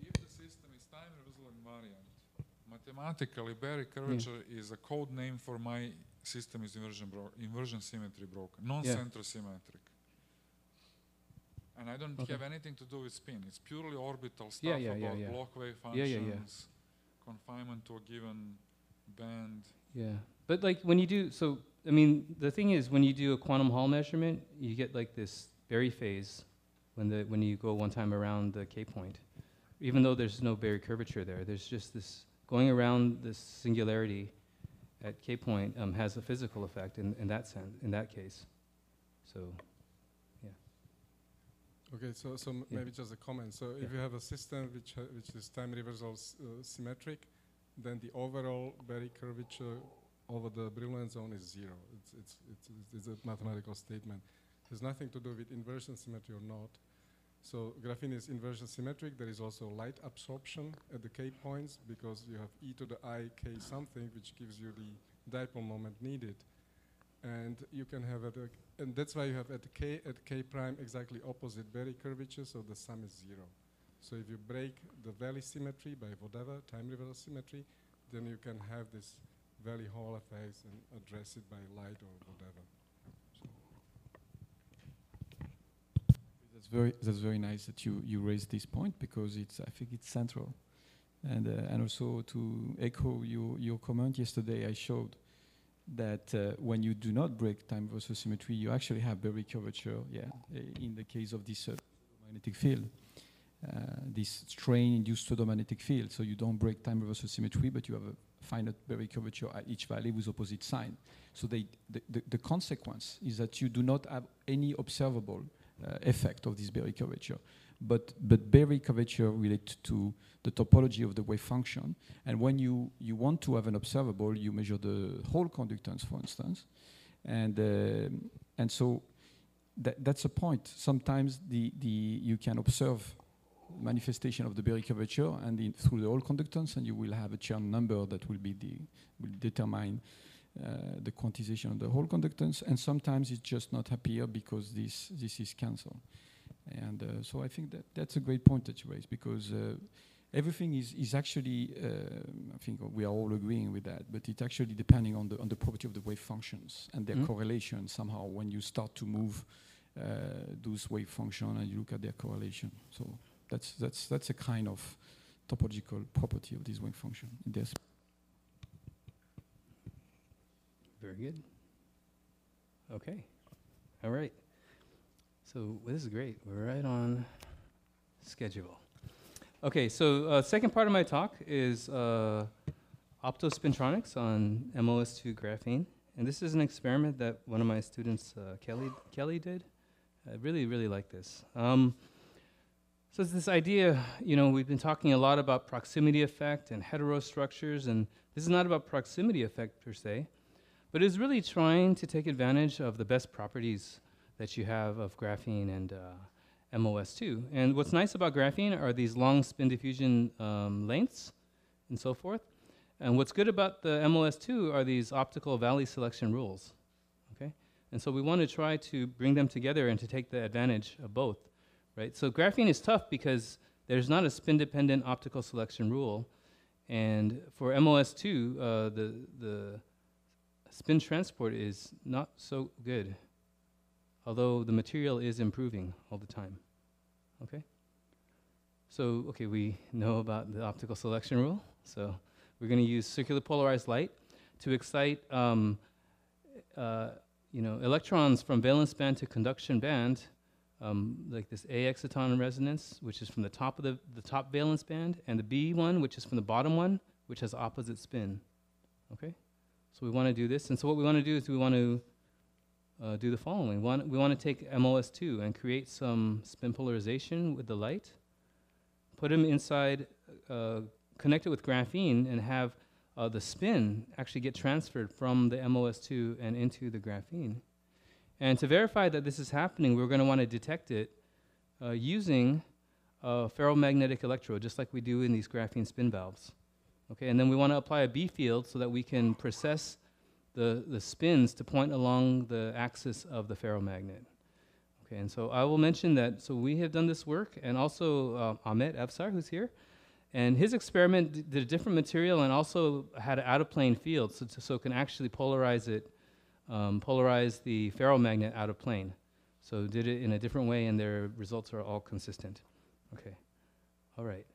if the system is time reversal invariant, mathematically Berry curvature is a code name for my system is inversion bro- inversion symmetry broken, non-center symmetric. And I don't Okay. have anything to do with spin. It's purely orbital stuff Yeah, yeah, yeah, about yeah. Bloch wave functions, yeah, yeah. confinement to a given band. Yeah, but like when you do, so I mean, the thing is, when you do a quantum Hall measurement, you get like this Berry phase when the when you go one time around the K point, even though there's no Berry curvature there. There's just this going around this singularity at K point um, has a physical effect in, in that sense, in that case. So, yeah. Okay, so, so Yeah. maybe just a comment. So if you have a system which, ha- which is time reversal uh, symmetric, then the overall Berry curvature over the Brillouin zone is zero. It's, it's, it's, it's- it's a mathematical statement. It has nothing to do with inversion symmetry or not. So graphene is inversion symmetric. There is also light absorption at the K points because you have e to the i k something, which gives you the dipole moment needed. And you can have at and that's why you have at k at k prime exactly opposite Berry curvature, so the sum is zero. So if you break the valley symmetry by whatever time reversal symmetry, then you can have this valley Hall effect and address it by light or whatever. So That's very that's very nice that you you raised this point because it's I think it's central, and uh, and also to echo your your comment yesterday, I showed that uh, when you do not break time versus symmetry, you actually have Berry curvature. Yeah, uh, in the case of this uh, magnetic field, uh, this strain-induced pseudomagnetic field. So you don't break time versus symmetry, but you have a finite Berry curvature at each valley with opposite sign. So they, the, the, the consequence is that you do not have any observable effect of this Berry curvature. But, but Berry curvature relates to the topology of the wave function. And when you, you want to have an observable, you measure the Hall conductance, for instance. And, um and so that, that's a point. Sometimes the, the, you can observe manifestation of the Berry curvature and in, through the Hall conductance, and you will have a Chern number that will be the, will determine uh, the quantization of the Hall conductance, and sometimes it's just not appear because this this is cancelled. And uh, so I think that that's a great point that you raised because uh, everything is is actually uh, I think we are all agreeing with that, but it's actually depending on the on the property of the wave functions and their Mhm. correlation somehow when you start to move uh, those wave function and you look at their correlation. So that's that's that's a kind of topological property of this wave function their very good. Okay, all right. So this is great. We're right on schedule. Okay, so uh, second part of my talk is uh, optospintronics on MoS2 graphene, and this is an experiment that one of my students, uh, Kelly, Kelly did. I really, really like this. Um, So it's this idea, you know, we've been talking a lot about proximity effect and heterostructures, and this is not about proximity effect per se, but it's really trying to take advantage of the best properties that you have of graphene and uh, MoS2. And what's nice about graphene are these long spin diffusion um, lengths and so forth. And what's good about the MoS2 are these optical valley selection rules. Okay? And so we want to try to bring them together and to take the advantage of both. Right? So graphene is tough because there's not a spin dependent optical selection rule. And for MoS2, uh, the, the spin transport is not so good, although the material is improving all the time. Okay? So, okay, we know about the optical selection rule. So we're going to use circular polarized light to excite, um, uh, you know, electrons from valence band to conduction band, um, like this A exciton resonance, which is from the top of the, the top valence band, and the B one, which is from the bottom one, which has opposite spin. Okay? So we want to do this. And so what we want to do is we want to uh, do the following. We want, we want to take MoS2 and create some spin polarization with the light, put them inside, uh, connect it with graphene, and have uh, the spin actually get transferred from the MoS2 and into the graphene. And to verify that this is happening, we're going to want to detect it uh, using a ferromagnetic electrode, just like we do in these graphene spin valves. Okay, and then we want to apply a B field so that we can precess the, the spins to point along the axis of the ferromagnet. Okay, and so I will mention that, so we have done this work, and also uh, Ahmet Avsar, who's here, and his experiment did a different material and also had an out-of-plane field, so, so it can actually polarize it, um, polarize the ferromagnet out of plane. So did it in a different way, and their results are all consistent. Okay, all right.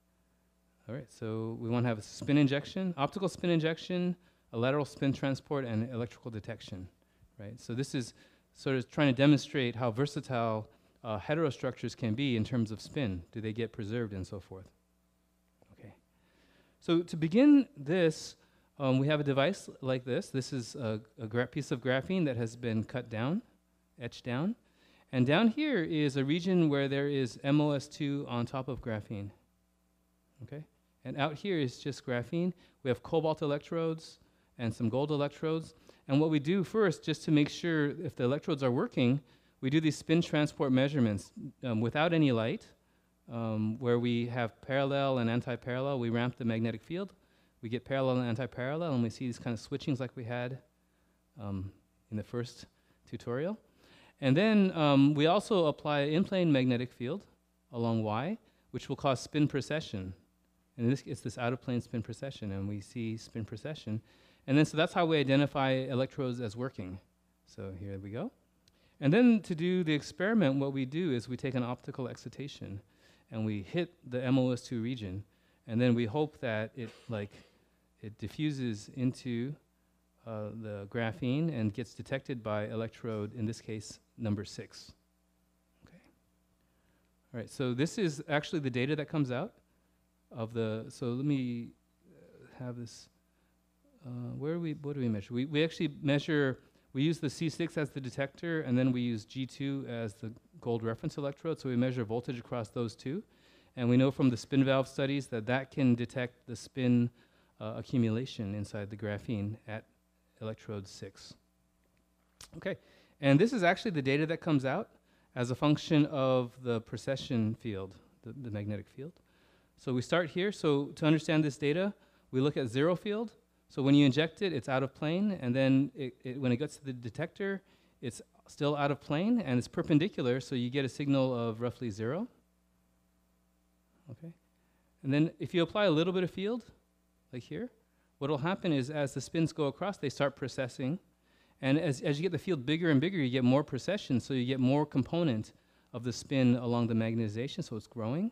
All right, so we want to have a spin injection, optical spin injection, a lateral spin transport, and electrical detection, right? So this is sort of trying to demonstrate how versatile uh, heterostructures can be in terms of spin. Do they get preserved and so forth? Okay. So to begin this, um, we have a device like this. This is a, a piece of graphene that has been cut down, etched down. And down here is a region where there is MoS2 on top of graphene. Okay? And out here is just graphene. We have cobalt electrodes and some gold electrodes. And what we do first, just to make sure if the electrodes are working, we do these spin transport measurements um, without any light, um, where we have parallel and anti-parallel. We ramp the magnetic field. We get parallel and anti-parallel, and we see these kind of switchings like we had um, in the first tutorial. And then um, we also apply an in-plane magnetic field along Y, which will cause spin precession. And this, it's this out-of-plane spin precession, and we see spin precession. And then, so that's how we identify electrodes as working. So here we go. And then to do the experiment, what we do is we take an optical excitation, and we hit the MoS2 region, and then we hope that it like it diffuses into uh, the graphene and gets detected by electrode, in this case, number six. Okay. All right, so this is actually the data that comes out of the, so let me uh, have this, uh, where do we, what do we measure? We, we actually measure, we use the C6 as the detector, and then we use G2 as the gold reference electrode, so we measure voltage across those two. And we know from the spin valve studies that that can detect the spin uh, accumulation inside the graphene at electrode 6. Okay, and this is actually the data that comes out as a function of the precession field, the, the magnetic field. So we start here. So to understand this data, we look at zero field. So when you inject it, it's out of plane, and then it, it, when it gets to the detector, it's still out of plane, and it's perpendicular, so you get a signal of roughly zero. Okay? And then if you apply a little bit of field, like here, what will happen is as the spins go across, they start precessing. And as, as you get the field bigger and bigger, you get more precession, so you get more component of the spin along the magnetization, so it's growing.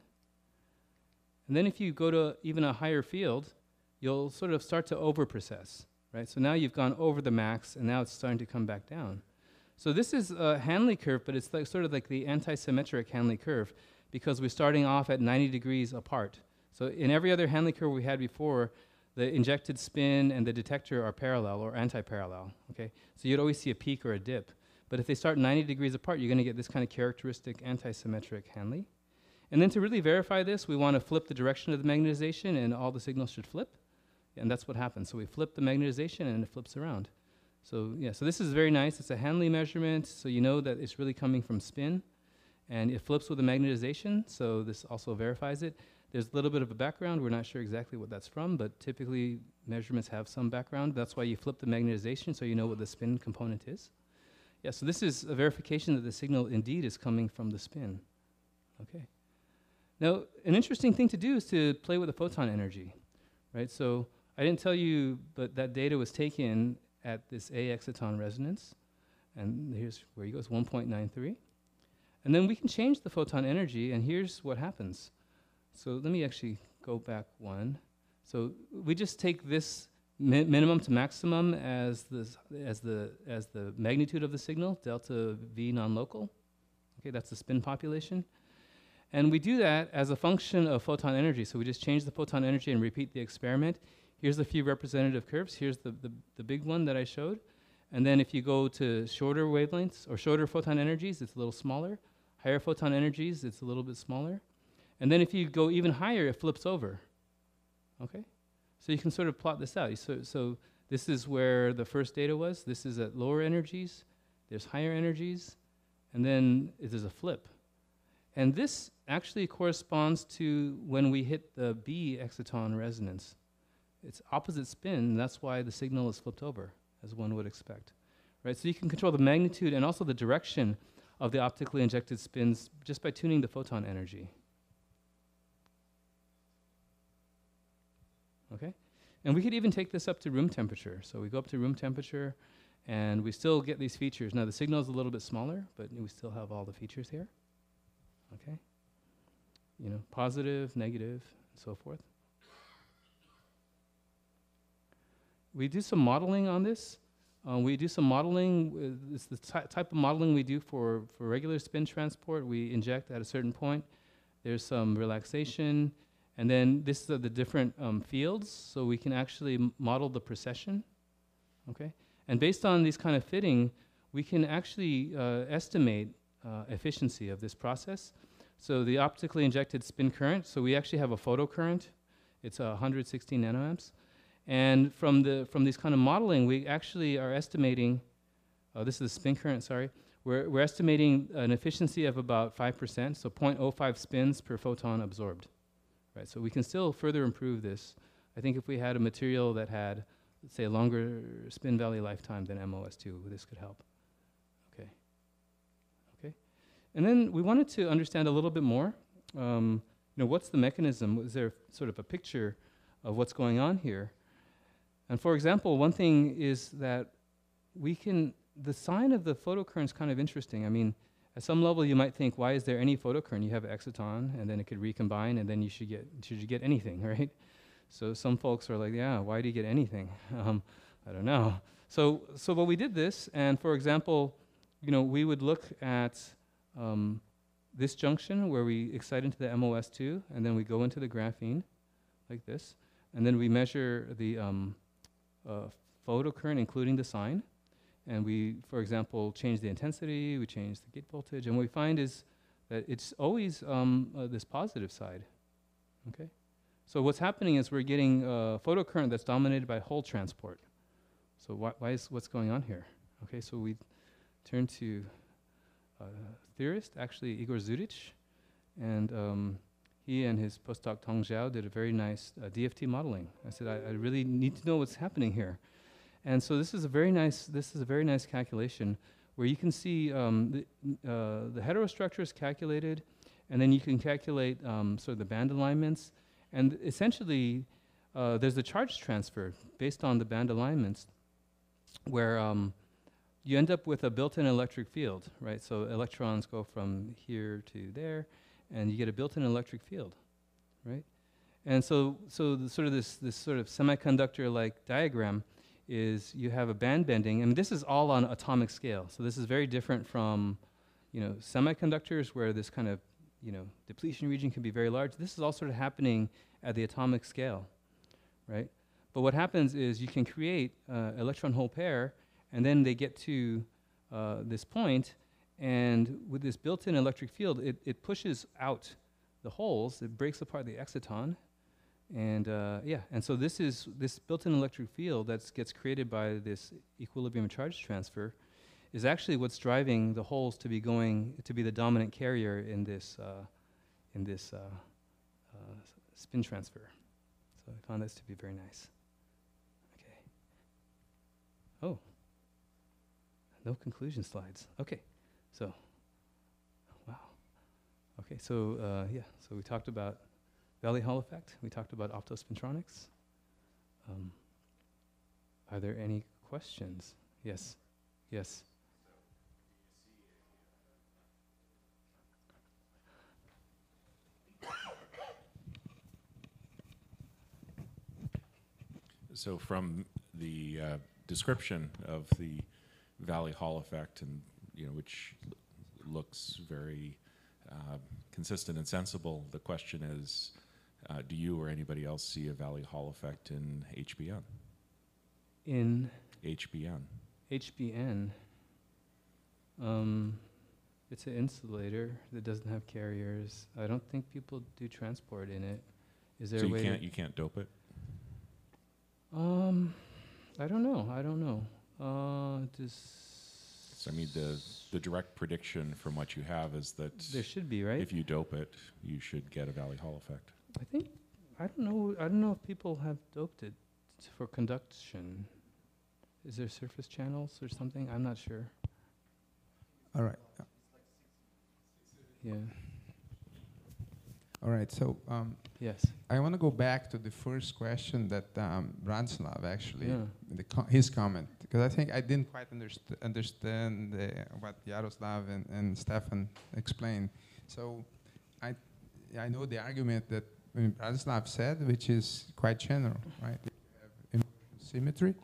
And then if you go to even a higher field, you'll sort of start to over-precess, right? So now you've gone over the max, and now it's starting to come back down. So this is a Hanle curve, but it's like sort of like the anti-symmetric Hanle curve because we're starting off at 90 degrees apart. So in every other Hanle curve we had before, the injected spin and the detector are parallel or anti-parallel, okay? So you'd always see a peak or a dip. But if they start 90 degrees apart, you're going to get this kind of characteristic anti-symmetric Hanle. And then to really verify this, we want to flip the direction of the magnetization, and all the signals should flip. And that's what happens. So we flip the magnetization, and it flips around. So yeah, so this is very nice. It's a Hanle measurement, so you know that it's really coming from spin, and it flips with the magnetization. So this also verifies it. There's a little bit of a background. We're not sure exactly what that's from, but typically measurements have some background. That's why you flip the magnetization, so you know what the spin component is. Yeah, so this is a verification that the signal indeed is coming from the spin. Okay. Now, an interesting thing to do is to play with the photon energy, right? So I didn't tell you, but that data was taken at this A exciton resonance, and here's where he goes, 1.93. And then we can change the photon energy, and here's what happens. So let me actually go back one. So we just take this mi- minimum to maximum as the, as, the, as the magnitude of the signal, delta V non-local. Okay, that's the spin population. And we do that as a function of photon energy. So we just change the photon energy and repeat the experiment. Here's a few representative curves. Here's the, the, the big one that I showed. And then if you go to shorter wavelengths or shorter photon energies, it's a little smaller. Higher photon energies, it's a little bit smaller. And then if you go even higher, it flips over. Okay? So you can sort of plot this out. So, so this is where the first data was. This is at lower energies. There's higher energies. And then is a flip. And this actually corresponds to when we hit the B exciton resonance. It's opposite spin, that's why the signal is flipped over, as one would expect. Right? So you can control the magnitude and also the direction of the optically injected spins just by tuning the photon energy. Okay? And we could even take this up to room temperature. So we go up to room temperature and we still get these features. Now the signal is a little bit smaller, but we still have all the features here. Okay? You know, positive, negative, and so forth. We do some modeling on this. Um, we do some modeling. It's the ty- type of modeling we do for, for regular spin transport. We inject at a certain point. There's some relaxation. And then this are the different um, fields, so we can actually model the precession. Okay? And based on these kind of fitting, we can actually uh, estimate uh, efficiency of this process. So the optically injected spin current, so we actually have a photocurrent. It's uh, 116 nanoamps. And from, the, from these kind of modeling, we actually are estimating, oh, this is the spin current, sorry. We're, we're estimating an efficiency of about 5%, so 0.05 spins per photon absorbed. Right, so we can still further improve this. I think if we had a material that had, say, a longer spin value lifetime than MoS2, this could help. Okay. Okay. And then we wanted to understand a little bit more. Um, you know, what's the mechanism? Is there sort of a picture of what's going on here? And for example, one thing is that we can, the sign of the photocurrent is kind of interesting. I mean, at some level, you might think, why is there any photocurrent? You have an exciton, and then it could recombine, and then you should get should you get anything, right? So some folks are like, yeah, why do you get anything? Um, I don't know. So so but we did this, and for example, you know, we would look at um, this junction where we excite into the MoS2, and then we go into the graphene, like this, and then we measure the um, uh, photocurrent, including the sign and we, for example, change the intensity, we change the gate voltage, and what we find is that it's always um, uh, this positive side. Okay, so what's happening is we're getting a photocurrent that's dominated by hole transport. So why, why is what's going on here? Okay, so we turn to theorist, actually Igor Zutic, and um, he and his postdoc Tong Zhou did a very nice uh, DFT modeling. I said, I, I really need to know what's happening here. And so this is a very nice, this is a very nice calculation where you can see um, the, uh, the heterostructure is calculated, and then you can calculate um, sort of the band alignments. And essentially, uh, there's a charge transfer based on the band alignments where um, you end up with a built-in electric field, right? So electrons go from here to there, and you get a built-in electric field, right? And so, so the, sort of this, this sort of semiconductor-like diagram is you have a band bending, and this is all on atomic scale. So this is very different from, you know, semiconductors where this kind of, you know, depletion region can be very large. This is all sort of happening at the atomic scale, right? But what happens is you can create uh, electron hole pair, and then they get to uh, this point, and with this built-in electric field, it, it pushes out the holes, it breaks apart the exciton, and uh, yeah, and so this is this built-in electric field that gets created by this equilibrium charge transfer, is actually what's driving the holes to be going to be the dominant carrier in this uh, in this uh, uh, spin transfer. So I found this to be very nice. Okay. Oh. No conclusion slides. Okay. So. Wow. Okay. So uh, yeah. So we talked about Valley Hall effect. We talked about optospintronics. Um, are there any questions? Yes. Yes. So from the uh, description of the Valley Hall effect, and you know, which l- looks very uh, consistent and sensible, the question is, uh, do you or anybody else see a Valley Hall effect in HBN? In HBN. HBN, um, it's an insulator that doesn't have carriers. I don't think people do transport in it. Is there So a you way? can't you can't dope it. um, I don't know. I don't know. Uh, does So I mean, the the direct prediction from what you have is that there should be right. if you dope it, you should get a Valley Hall effect. I think I don't know. I don't know if people have doped it for conduction. Is there surface channels or something? I'm not sure. All right. Yeah. All right. So um, Yes. I want to go back to the first question that um, Branislav actually, Yeah. the co- his comment, because I think I didn't quite underst- understand uh, what Jaroslav and, and Stephan explained. So I, I know the argument that I mean, Branislav said, which is quite general, right? If you have inversion symmetry.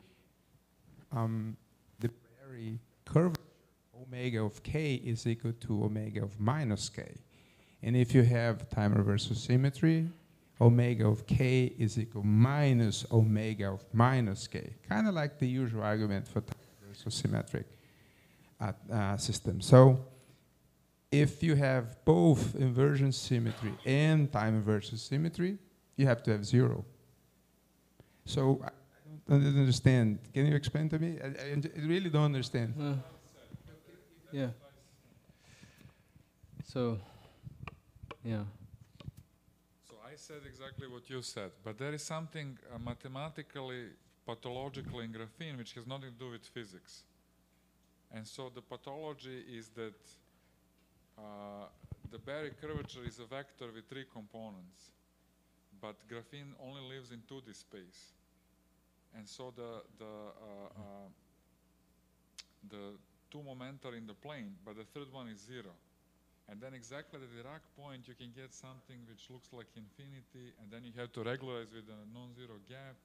Um, the Berry curvature omega of k is equal to omega of minus k. And if you have time reversal symmetry, omega of k is equal minus omega of minus k. Kind of like the usual argument for time reversal symmetric uh, uh, system. So if you have both inversion symmetry and time inversion symmetry, you have to have zero. So I don't understand. Can you explain to me? I, I I really don't understand. Uh, yeah. So, yeah. So I said exactly what you said, but there is something uh, mathematically pathological in graphene which has nothing to do with physics. And so the pathology is that uh, the Berry curvature is a vector with three components, but graphene only lives in 2D space. And so the, the, uh, uh, the two momenta are in the plane, but the third one is zero. And then exactly at the Dirac point, you can get something which looks like infinity, and then you have to regularize with a non-zero gap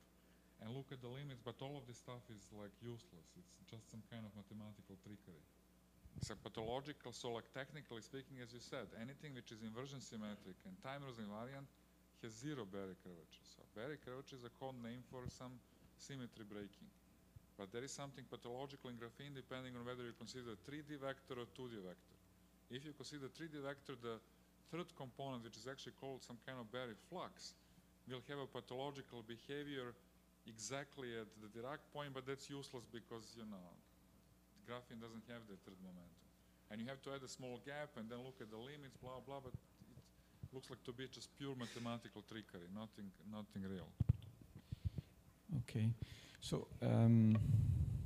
and look at the limits, but all of this stuff is like useless. It's just some kind of mathematical trickery. It's a pathological, so like technically speaking, as you said, anything which is inversion symmetric and time invariant has zero Berry curvature. So Berry curvature is a code name for some symmetry breaking. But there is something pathological in graphene depending on whether you consider a 3D vector or 2D vector. If you consider 3D vector, the third component, which is actually called some kind of Berry flux, will have a pathological behavior exactly at the Dirac point, but that's useless because, you know, graphene doesn't have that third momentum. And you have to add a small gap and then look at the limits, blah, blah, but it looks like to be just pure mathematical trickery, nothing, nothing real. Okay. So um,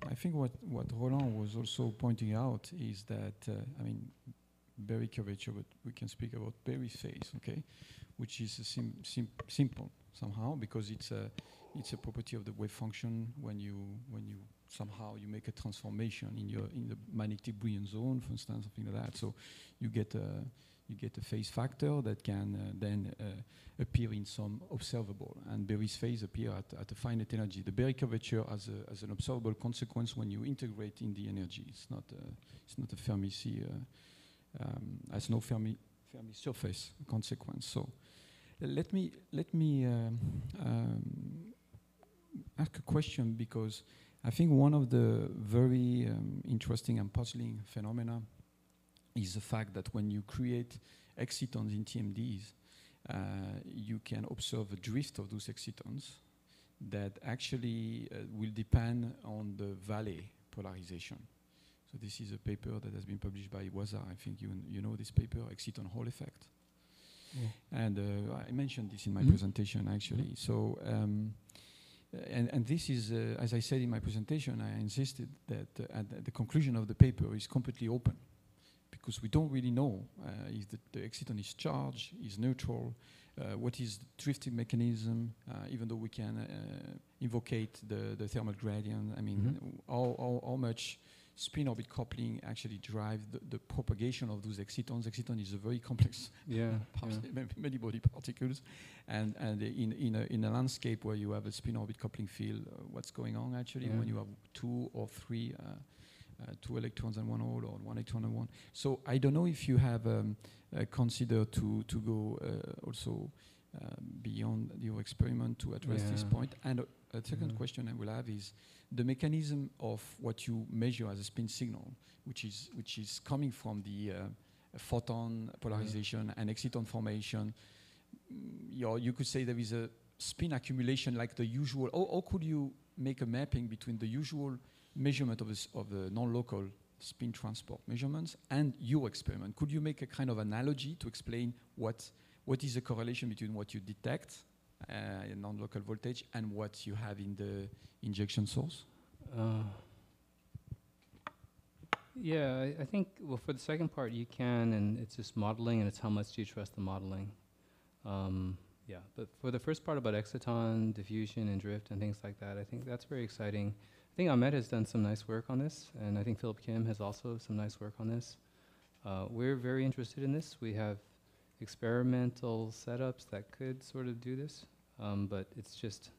I think what, what Roland was also pointing out is that, uh, I mean, Berry curvature, but we can speak about Berry phase, okay, which is a sim sim simple somehow because it's a it's a property of the wave function when you when you somehow you make a transformation in your in the magnetic Brillouin zone, for instance, something like that. So you get a you get a phase factor that can uh, then uh, appear in some observable, and Berry's phase appear at, at a finite energy. The Berry curvature as, a, as an observable consequence when you integrate in the energy. It's not a, it's not a Fermi C, uh, um, has no Fermi Fermi surface consequence. So let me let me um, um, ask a question because I think one of the very um, interesting and puzzling phenomena is the fact that when you create excitons in TMDs, uh, you can observe a drift of those excitons that actually uh, will depend on the valley polarization. So this is a paper that has been published by Iwasa. I think you, you know this paper, exciton Hall effect. And uh, I mentioned this in my Mhm. presentation actually. So, um, and, and this is, uh, as I said in my presentation, I insisted that uh, at the- the conclusion of the paper is completely open because we don't really know uh, if the, the exciton is charged, is neutral, uh, what is the drifting mechanism, uh, even though we can uh, invocate the, the thermal gradient. I mean, Mhm. how, how, how much spin orbit coupling actually drive the, the propagation of those excitons. Exciton is a very complex Yeah. yeah. many body particles, and and in in a, in a landscape where you have a spin orbit coupling field, uh, what's going on actually Yeah. when you have two or three. Uh, uh, two electrons and one hole, or one electron and one. So I don't know if you have um, uh, considered to to go uh, also um, beyond your experiment to address this point. And a, a second Yeah. question I will have is the mechanism of what you measure as a spin signal, which is which is coming from the uh, photon polarization and exciton formation. You, you could say there is a spin accumulation like the usual. Or, or could you make a mapping between the usual measurement of, this, of the non-local spin transport measurements and your experiment? Could you make a kind of analogy to explain what what is the correlation between what you detect non-local voltage and what you have in the injection source? Uh, yeah, I, I think, well, for the second part, you can, and it's just modeling, and it's how much do you trust the modeling. Um, yeah, but for the first part about exciton, diffusion, and drift, and things like that, I think that's very exciting. I think Ahmed has done some nice work on this, and I think Philip Kim has also some nice work on this. Uh, we're very interested in this. We have experimental setups that could sort of do this, um, but it's just,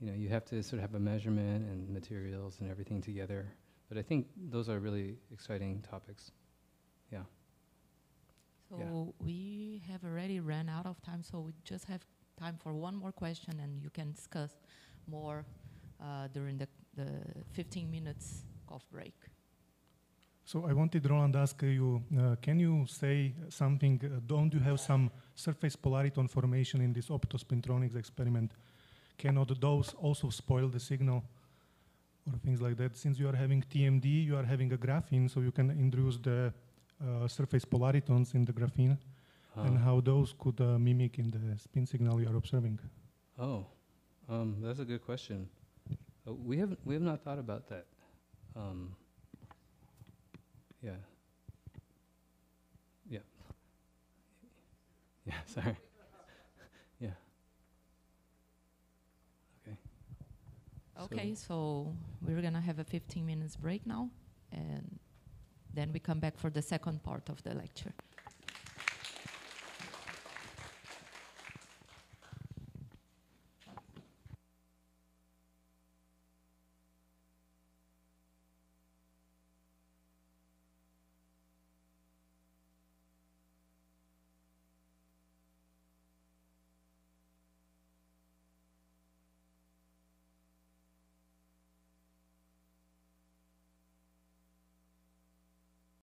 you know, you have to sort of have a measurement and materials and everything together. But I think those are really exciting topics. Yeah. So Yeah. we have already ran out of time, so we just have time for one more question, and you can discuss more uh, during the, the 15 minutes cough break. So I wanted, Roland, to ask you, uh, can you say something, uh, don't you have some surface polariton formation in this optospintronics experiment? Cannot those also spoil the signal or things like that? Since you are having TMD, you are having a graphene, so you can introduce the uh, surface polaritons in the graphene, and Uh, how those could uh, mimic in the spin signal you are observing. oh, um, that's a good question. Uh, we haven't we have not thought about that. Um, yeah. Yeah. Yeah. Sorry. yeah. Okay. Okay, so we're gonna have a 15 minutes break now, and then we come back for the second part of the lecture.